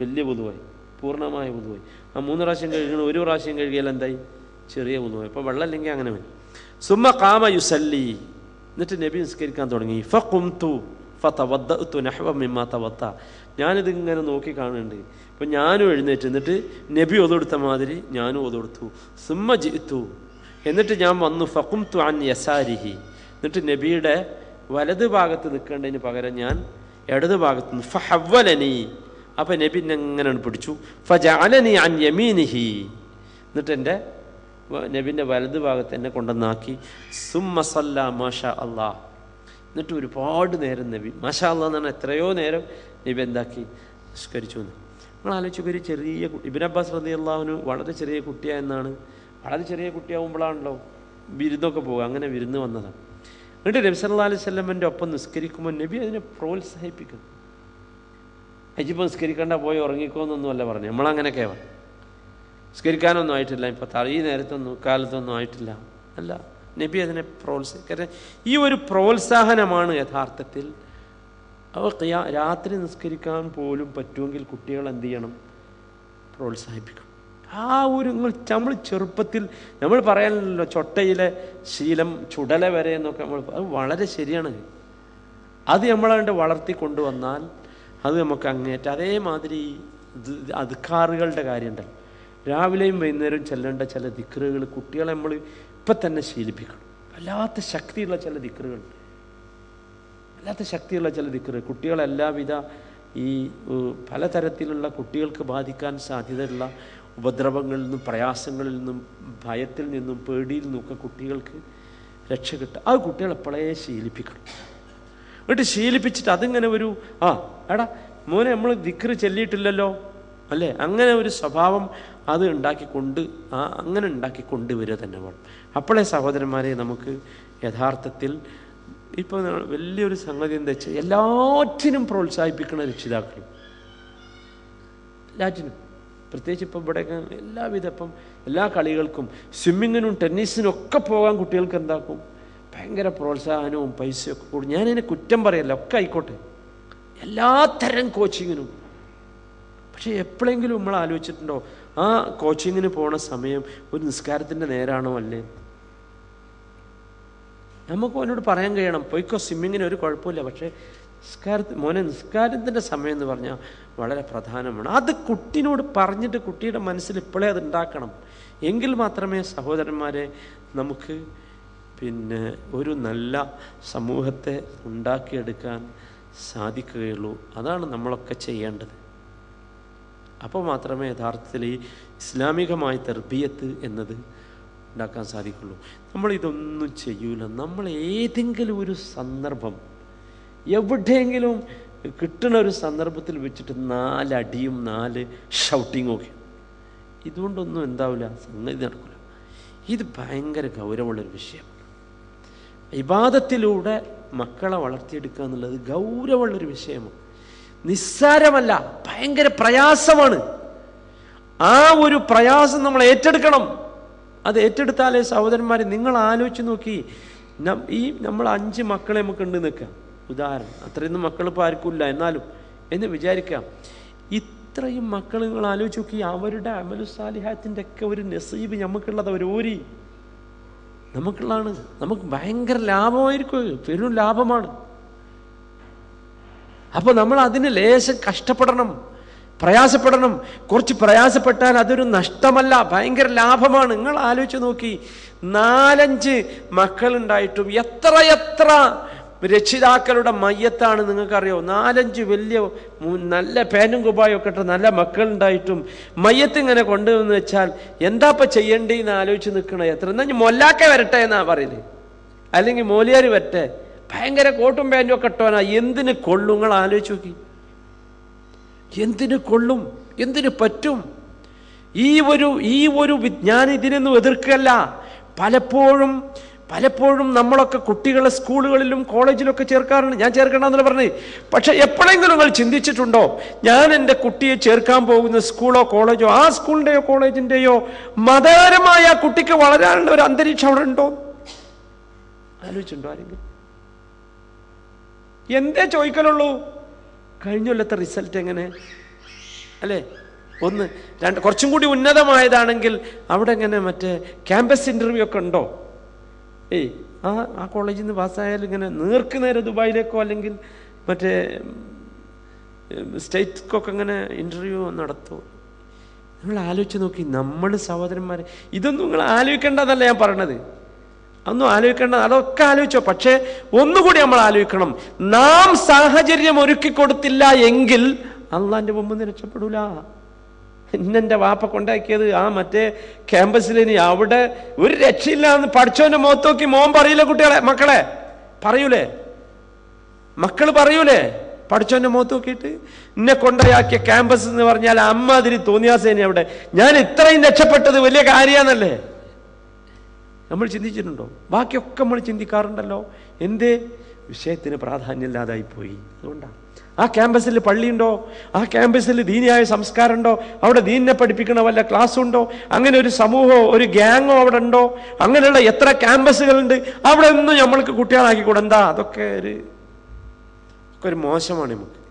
വലിയ ഉതുവായി പൂർണമായ ഉതുവായി ആ മൂന്ന് പ്രാവശ്യം കഴുകണം ഒരു പ്രാവശ്യം കഴുകിയാൽ എന്തായി? ചെറിയ ഉതുവായി അപ്പോൾ വെള്ളം അല്ലെങ്കിൽ അങ്ങനെ വരും. സുമ കാമ യുസല്ലി. എന്നിട്ട് നബി നിസ്കരിക്കാൻ തുടങ്ങി. ഫ കുംതു ഞാനിത് ഇങ്ങനെ നോക്കി കാണുന്നുണ്ട്. ഇപ്പം ഞാനും എഴുന്നേറ്റ് എന്നിട്ട് നബി ഒതുകൊടുത്ത മാതിരി ഞാനും ഒതുകൊടുത്തു സുമ്മ ജിത്തു. എന്നിട്ട് ഞാൻ വന്നു ഫക്കും അൻ യസാരിഹി. എന്നിട്ട് നബിയുടെ വലത് ഭാഗത്ത് നിൽക്കേണ്ടതിന് പകരം ഞാൻ ഇടത് ഭാഗത്ത് നിന്ന് ഫഹവലനി അപ്പം നബി എങ്ങനെ പിടിച്ചു. ഫജഅലനി അൻ യമീനിഹി. എന്നിട്ട് എന്റെ നബിന്റെ വലത് ഭാഗത്ത് എന്നെ കൊണ്ടുവന്നാക്കി. സുമ്മ സല്ല മാഷ അള്ളാ എന്നിട്ട് ഒരുപാട് നേരം നബി മാഷാ അള്ളാ എന്ന് പറഞ്ഞാൽ എത്രയോ നേരം നബി എന്താക്കി? നിഷ്കരിച്ചു എന്ന്. നമ്മൾ ഒരു ചെറിയ ഇബിൻ അബ്ബാസ് റതി അള്ളാഹുന് വളരെ ചെറിയ കുട്ടിയായെന്നാണ് വളരെ ചെറിയ കുട്ടിയാവുമ്പോഴാണല്ലോ വിരുന്നൊക്കെ പോകുക അങ്ങനെ വിരുന്ന് വന്നതാണ് എന്നിട്ട് നബി സല്ലാ അലൈഹി സ്വല്ലമ്മന്റെ ഒപ്പം നിസ്കരിക്കുമ്പോൾ നബി അതിനെ പ്രോത്സാഹിപ്പിക്കുന്നു അജിപ്പം നിസ്കരിക്കേണ്ട പോയി ഉറങ്ങിക്കോന്നൊന്നുമല്ല പറഞ്ഞു നമ്മളങ്ങനെയൊക്കെ പറഞ്ഞു നിസ്കരിക്കാനൊന്നും ആയിട്ടില്ല. ഇപ്പോൾ ഈ നേരത്തൊന്നും കാലത്തൊന്നും ആയിട്ടില്ല. അല്ല നബി അതിനെ പ്രോത്സാഹിക്കാൻ ഈ ഒരു പ്രോത്സാഹനമാണ് യഥാർത്ഥത്തിൽ അവ രാത്രി നിസ്കരിക്കാൻ പോലും പറ്റുമെങ്കിൽ കുട്ടികൾ എന്ത് ചെയ്യണം? പ്രോത്സാഹിപ്പിക്കണം. ആ ഒരു നമ്മൾ ചെറുപ്പത്തിൽ നമ്മൾ പറയാനല്ലോ ചൊട്ടയിലെ ശീലം ചുടല വരെ എന്നൊക്കെ നമ്മൾ അത് വളരെ ശരിയാണ്. അത് നമ്മളതിന്റെ വളർത്തി കൊണ്ടുവന്നാൽ അത് നമുക്ക് അങ്ങേറ്റ അതേമാതിരി അധികാറുകളുടെ കാര്യമുണ്ടല്ലോ രാവിലെയും വൈകുന്നേരവും ചെല്ലേണ്ട ചില ദിക്കറുകൾ കുട്ടികളെ നമ്മൾ ഇപ്പം തന്നെ ശീലിപ്പിക്കണം. വല്ലാത്ത ശക്തിയുള്ള ചില ദിക്കറുകൾ വല്ലാത്ത ശക്തിയുള്ള ചില ദിക്കറുകൾ കുട്ടികളെല്ലാവിധ ഈ പലതരത്തിലുള്ള കുട്ടികൾക്ക് ബാധിക്കാൻ സാധ്യതയുള്ള ഉപദ്രവങ്ങളിൽ നിന്നും പ്രയാസങ്ങളിൽ നിന്നും ഭയത്തിൽ നിന്നും പേടിയിൽ നിന്നൊക്കെ കുട്ടികൾക്ക് രക്ഷ കിട്ടുക. ആ കുട്ടികളെപ്പോഴേ ശീലിപ്പിക്കണം. എന്നിട്ട് ശീലിപ്പിച്ചിട്ട് അതിങ്ങനെ ഒരു ആ എടാ മോനെ നമ്മൾ ദിക്കറ് ചെല്ലിയിട്ടില്ലല്ലോ അല്ലേ? അങ്ങനെ ഒരു സ്വഭാവം അത് ഉണ്ടാക്കിക്കൊണ്ട് ആ അങ്ങനെ ഉണ്ടാക്കി കൊണ്ടുവരിക തന്നെ വേണം. അപ്പോഴേ സഹോദരന്മാരെ നമുക്ക് യഥാർത്ഥത്തിൽ ഇപ്പോൾ വലിയൊരു സംഗതി എന്താ വെച്ചാൽ എല്ലാറ്റിനും പ്രോത്സാഹിപ്പിക്കുന്ന രക്ഷിതാക്കളും എല്ലാറ്റിനും. പ്രത്യേകിച്ച് ഇപ്പം ഇവിടെ എല്ലാവിധ ഇപ്പം എല്ലാ കളികൾക്കും സ്വിമ്മിങ്ങിനും ടെന്നീസിനും ഒക്കെ പോകാൻ കുട്ടികൾക്ക് എന്താക്കും? ഭയങ്കര പ്രോത്സാഹനവും പൈസയൊക്കെ കൂടും. ഞാനതിനെ കുറ്റം പറയല്ല ഒക്കെ ആയിക്കോട്ടെ. എല്ലാത്തരം കോച്ചിങ്ങിനും പക്ഷേ എപ്പോഴെങ്കിലും നമ്മൾ ആലോചിച്ചിട്ടുണ്ടോ ആ കോച്ചിങ്ങിന് പോണ സമയം ഒരു നിസ്കാരത്തിന്റെ നേരാണോ അല്ലേ? നമുക്ക് അവനോട് പറയാൻ കഴിയണം പോയിക്കോ സ്വിമ്മിങ്ങിന് ഒരു കുഴപ്പമില്ല. പക്ഷേ നിസ്കാരത്തിൽ മോനെ നിസ്കാരത്തിന്റെ സമയം എന്ന് പറഞ്ഞാൽ വളരെ പ്രധാനമാണ്. അത് കുട്ടിനോട് പറഞ്ഞിട്ട് കുട്ടിയുടെ മനസ്സിൽ ഇപ്പോഴേ അത് ഉണ്ടാക്കണം. എങ്കിൽ മാത്രമേ സഹോദരന്മാരെ നമുക്ക് പിന്നെ ഒരു നല്ല സമൂഹത്തെ ഉണ്ടാക്കിയെടുക്കാൻ സാധിക്കുകയുള്ളൂ. അതാണ് നമ്മളൊക്കെ ചെയ്യേണ്ടത്. അപ്പോൾ മാത്രമേ യഥാർത്ഥത്തിൽ ഈ ഇസ്ലാമികമായ തെർബിയത്ത് എന്നത് ഉണ്ടാക്കാൻ സാധിക്കുള്ളൂ. നമ്മളിതൊന്നും ചെയ്യൂല. നമ്മൾ ഏതെങ്കിലും ഒരു സന്ദർഭം എവിടെയെങ്കിലും കിട്ടുന്ന ഒരു സന്ദർഭത്തിൽ വെച്ചിട്ട് നാലടിയും നാല് ഷൗട്ടിങ്ങും ഒക്കെ. ഇതുകൊണ്ടൊന്നും എന്താവില്ല സംഗതി നടക്കില്ല ഇത് ഭയങ്കര ഗൗരവമുള്ളൊരു വിഷയമാണ് ഇബാദത്തിലൂടെ മക്കളെ വളർത്തിയെടുക്കുക എന്നുള്ളത് ഗൗരവമുള്ളൊരു വിഷയമാണ്. നിസ്സാരമല്ല ഭയങ്കര പ്രയാസമാണ്. ആ ഒരു പ്രയാസം നമ്മൾ ഏറ്റെടുക്കണം. അത് ഏറ്റെടുത്താലേ സഹോദരന്മാരെ നിങ്ങൾ ആലോചിച്ച് നോക്കി ഈ നമ്മൾ അഞ്ച് മക്കളെ നമുക്ക് ഉണ്ട് നിൽക്കാം ഉദാഹരണം അത്രയൊന്നും മക്കൾ ഇപ്പോൾ ആർക്കില്ല എന്നാലും എന്ന് വിചാരിക്കാം. ഇത്രയും മക്കൾ നിങ്ങൾ ആലോചിച്ച് നോക്കി അവരുടെ അമലു സാലിഹാത്തിന്റെ ഒക്കെ ഒരു നസീബ് നമുക്കുള്ളത് അവർ ഓരി നമുക്കുള്ളതാണ് നമുക്ക് ഭയങ്കര ലാഭമായിരിക്കും പെരും ലാഭമാണ്. അപ്പോൾ നമ്മൾ അതിന് ലേശം കഷ്ടപ്പെടണം പ്രയാസപ്പെടണം. കുറച്ച് പ്രയാസപ്പെട്ടാൽ അതൊരു നഷ്ടമല്ല ഭയങ്കര ലാഭമാണ്. നിങ്ങൾ ആലോചിച്ച് നോക്കി നാലഞ്ച് മക്കളുണ്ടായിട്ടും എത്ര എത്ര രക്ഷിതാക്കളുടെ മയ്യത്താണ് നിങ്ങൾക്കറിയോ? നാലഞ്ച് വലിയ നല്ല പേനും കുപ്പായും ഒക്കെ ഇട്ട് നല്ല മക്കളുണ്ടായിട്ടും മയ്യത്ത് ഇങ്ങനെ കൊണ്ടുവന്ന് വെച്ചാൽ എന്താ ഇപ്പം ചെയ്യേണ്ടതെന്ന് ആലോചിച്ച് നിൽക്കണേ? എത്ര എന്നാ ഞാൻ മൊല്ലാക്ക വരട്ടെ എന്നാ പറയുന്നത് അല്ലെങ്കിൽ മോലിയാർ വരട്ടെ? ഭയങ്കര കോട്ടും പാന്റും ഒക്കെ ഇട്ടോനാ എന്തിന് കൊള്ളും? നിങ്ങൾ ആലോചിച്ച് നോക്കി. എന്തിന് കൊള്ളും? എന്തിന് പറ്റും? ഈ ഒരു ഈ ഒരു ഞാൻ ഇതിനൊന്നും എതിർക്കല്ല. പലപ്പോഴും പലപ്പോഴും നമ്മളൊക്കെ കുട്ടികളെ സ്കൂളുകളിലും കോളേജിലൊക്കെ ചേർക്കാറുണ്ട്. ഞാൻ ചേർക്കണമെന്നല്ല പറഞ്ഞേ? പക്ഷെ എപ്പോഴെങ്കിലും നിങ്ങൾ ചിന്തിച്ചിട്ടുണ്ടോ? ഞാൻ എന്റെ കുട്ടിയെ ചേർക്കാൻ പോകുന്ന സ്കൂളോ കോളേജോ ആ സ്കൂളിന്റെയോ കോളേജിന്റെയോ മതപരമായ ആ കുട്ടിക്ക് വളരാനുള്ള ഒരു അന്തരീക്ഷം അവിടെ ഉണ്ടോ? ആലോചിച്ചിട്ടുണ്ടോ ആരെങ്കിലും? എന്തേ ചോദിക്കലുള്ളൂ? കഴിഞ്ഞ കൊല്ലത്തെ റിസൾട്ട് എങ്ങനെ? അല്ലേ? ഒന്ന് രണ്ട് കുറച്ചും കൂടി ഉന്നതമായതാണെങ്കിൽ അവിടെ എങ്ങനെ മറ്റേ ക്യാമ്പസ് ഇന്റർവ്യൂ ഒക്കെ ഉണ്ടോ? ഏയ് ആ ആ കോളേജിൽ നിന്ന് പാസ്സായാലും ഇങ്ങനെ നേർക്ക് നേരെ ദുബായിലേക്കോ അല്ലെങ്കിൽ മറ്റേ സ്റ്റേറ്റ്ക്കൊക്കെ ഇങ്ങനെ ഇന്റർവ്യൂ നടത്തുമോ നിങ്ങൾ ആലോചിച്ച് നോക്കി നമ്മൾ സഹോദരന്മാരെ ഇതൊന്നും നിങ്ങൾ ആലോചിക്കേണ്ടതല്ല ഞാൻ പറയണത്. അതൊന്നും ആലോചിക്കേണ്ട അതൊക്കെ ആലോചിച്ചോ. പക്ഷേ ഒന്നുകൂടി നമ്മൾ ആലോചിക്കണം. നാം സാഹചര്യം ഒരുക്കി കൊടുത്തില്ല എങ്കിൽ അള്ളാന്റെ മുമ്പ് രക്ഷപ്പെടൂല ഇന്നെന്റെ വാപ്പ കൊണ്ടാക്കിയത്. ആ മറ്റേ ക്യാമ്പസിൽ ഇനി അവിടെ ഒരു രക്ഷയില്ല എന്ന് പഠിച്ചോന്റെ മുഖത്ത് നോക്കി മോൻ പറയില്ല കുട്ടികളെ മക്കളെ? പറയൂലേ? മക്കൾ പറയൂലേ? പഠിച്ചോന്റെ മുഖത്ത് നോക്കിയിട്ട് എന്നെ കൊണ്ടയാക്കിയ ക്യാമ്പസ് എന്ന് പറഞ്ഞാൽ അമ്മാതിരി അതിന് തോന്നിയാസേനെ അവിടെ. ഞാൻ ഇത്രയും രക്ഷപ്പെട്ടത് വലിയ കാര്യാന്നല്ലേ? നമ്മൾ ചിന്തിച്ചിട്ടുണ്ടോ? ബാക്കിയൊക്കെ നമ്മൾ ചിന്തിക്കാറുണ്ടല്ലോ. എന്തേ? വിഷയത്തിന് പ്രാധാന്യമില്ലാതായി പോയി അതുകൊണ്ടാണ്. ആ ക്യാമ്പസിൽ പള്ളിയുണ്ടോ? ആ ക്യാമ്പസിൽ ദീനിയായ സംസ്കാരമുണ്ടോ? അവിടെ ദീനിനെ പഠിപ്പിക്കണ വല്ല ക്ലാസ് ഉണ്ടോ അങ്ങനെ ഒരു സമൂഹമോ ഒരു ഗ്യാങ്ങോ അവിടെ ഉണ്ടോ? അങ്ങനെയുള്ള എത്ര ക്യാമ്പസുകളുണ്ട്? അവിടെ ഒന്നും നമ്മൾക്ക് കുട്ടികളാക്കി എന്താ? അതൊക്കെ ഒരു ഒക്കെ ഒരു മോശമാണ് നമുക്ക്.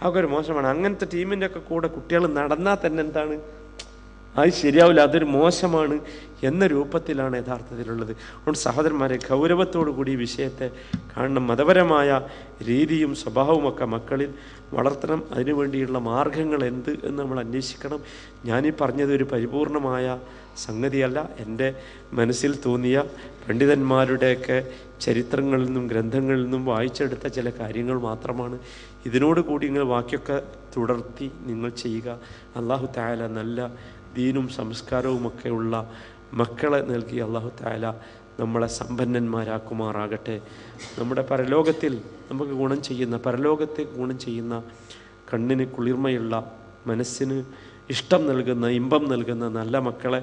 അതൊക്കെ ഒരു മോശമാണ്. അങ്ങനത്തെ ടീമിന്റെ ഒക്കെ കൂടെ കുട്ടികൾ നടന്നാൽ തന്നെ എന്താണ്? അത് ശരിയാവില്ല അതൊരു മോശമാണ് എന്ന രൂപത്തിലാണ് യഥാർത്ഥത്തിലുള്ളത്. അതുകൊണ്ട് സഹോദരന്മാരെ ഗൗരവത്തോടു കൂടി ഈ വിഷയത്തെ കാണണം. മതപരമായ രീതിയും സ്വഭാവമൊക്കെ മക്കളിൽ വളർത്തണം. അതിനുവേണ്ടിയുള്ള മാർഗങ്ങൾ എന്ത് എന്ന് നമ്മൾ അന്വേഷിക്കണം. ഞാനീ പറഞ്ഞത് ഒരു പരിപൂർണമായ സംഗതിയല്ല. എന്റെ മനസ്സിൽ തോന്നിയ പണ്ഡിതന്മാരുടെയൊക്കെ ചരിത്രങ്ങളിൽ നിന്നും ഗ്രന്ഥങ്ങളിൽ നിന്നും വായിച്ചെടുത്ത ചില കാര്യങ്ങൾ മാത്രമാണ്. ഇതിനോട് കൂടി നിങ്ങൾ വാക്യൊക്കെ തുടർത്തി നിങ്ങൾ ചെയ്യുക. അള്ളാഹു തായാല നല്ല ദീനും സംസ്കാരവുമൊക്കെയുള്ള മക്കളെ നൽകി അള്ളാഹു താല നമ്മളെ സമ്പന്നന്മാരാക്കുമാറാകട്ടെ. നമ്മുടെ പരലോകത്തിൽ നമുക്ക് ഗുണം ചെയ്യുന്ന പരലോകത്തെ ഗുണം ചെയ്യുന്ന കണ്ണിന് കുളിർമയുള്ള മനസ്സിന് ഇഷ്ടം നൽകുന്ന ഇമ്പം നൽകുന്ന നല്ല മക്കളെ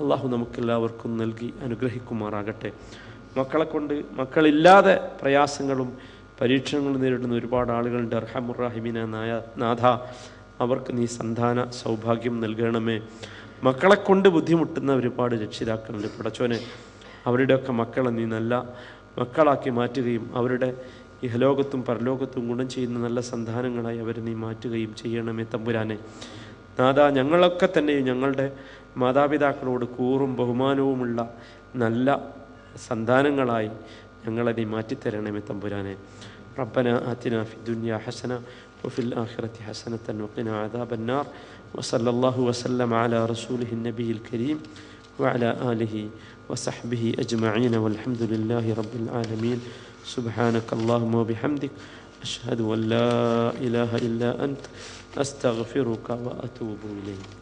അള്ളാഹു നമുക്കെല്ലാവർക്കും നൽകി അനുഗ്രഹിക്കുമാറാകട്ടെ. മക്കളെ കൊണ്ട് മക്കളില്ലാതെ പ്രയാസങ്ങളും പരീക്ഷണങ്ങളും നേരിടുന്ന ഒരുപാട് ആളുകളുണ്ട്. അർഹമുറാഹിമിന നായ നാഥ. അവർക്ക് നീ സന്താന സൗഭാഗ്യം നൽകണമേ. മക്കളെ കൊണ്ട് ബുദ്ധിമുട്ടുന്ന ഒരുപാട് രക്ഷിതാക്കളുണ്ട്. പടച്ചോനെ അവരുടെയൊക്കെ മക്കളെ നീ നല്ല മക്കളാക്കി മാറ്റുകയും അവരുടെ ഇഹലോകത്തും പരലോകത്തും ഗുണം ചെയ്യുന്ന നല്ല സന്താനങ്ങളായി അവരെ നീ മാറ്റുകയും ചെയ്യണമേ തമ്പുരാനെ. നാദാ ഞങ്ങളൊക്കെ തന്നെയും ഞങ്ങളുടെ മാതാപിതാക്കളോട് കൂറും ബഹുമാനവുമുള്ള നല്ല സന്താനങ്ങളായി ഞങ്ങളെ നീ മാറ്റിത്തരണമേ തമ്പുരാനെ. റബ്ബന അതിന ഫിദുന്യ ഹസന وفي الآخرة حسنة وقنا عذاب النار. وصلى الله وسلم على رسوله النبي الكريم وعلى آله وصحبه أجمعين. والحمد لله رب العالمين. سبحانك اللهم وبحمدك أشهد أن لا إله إلا أنت أستغفرك وأتوب إليك.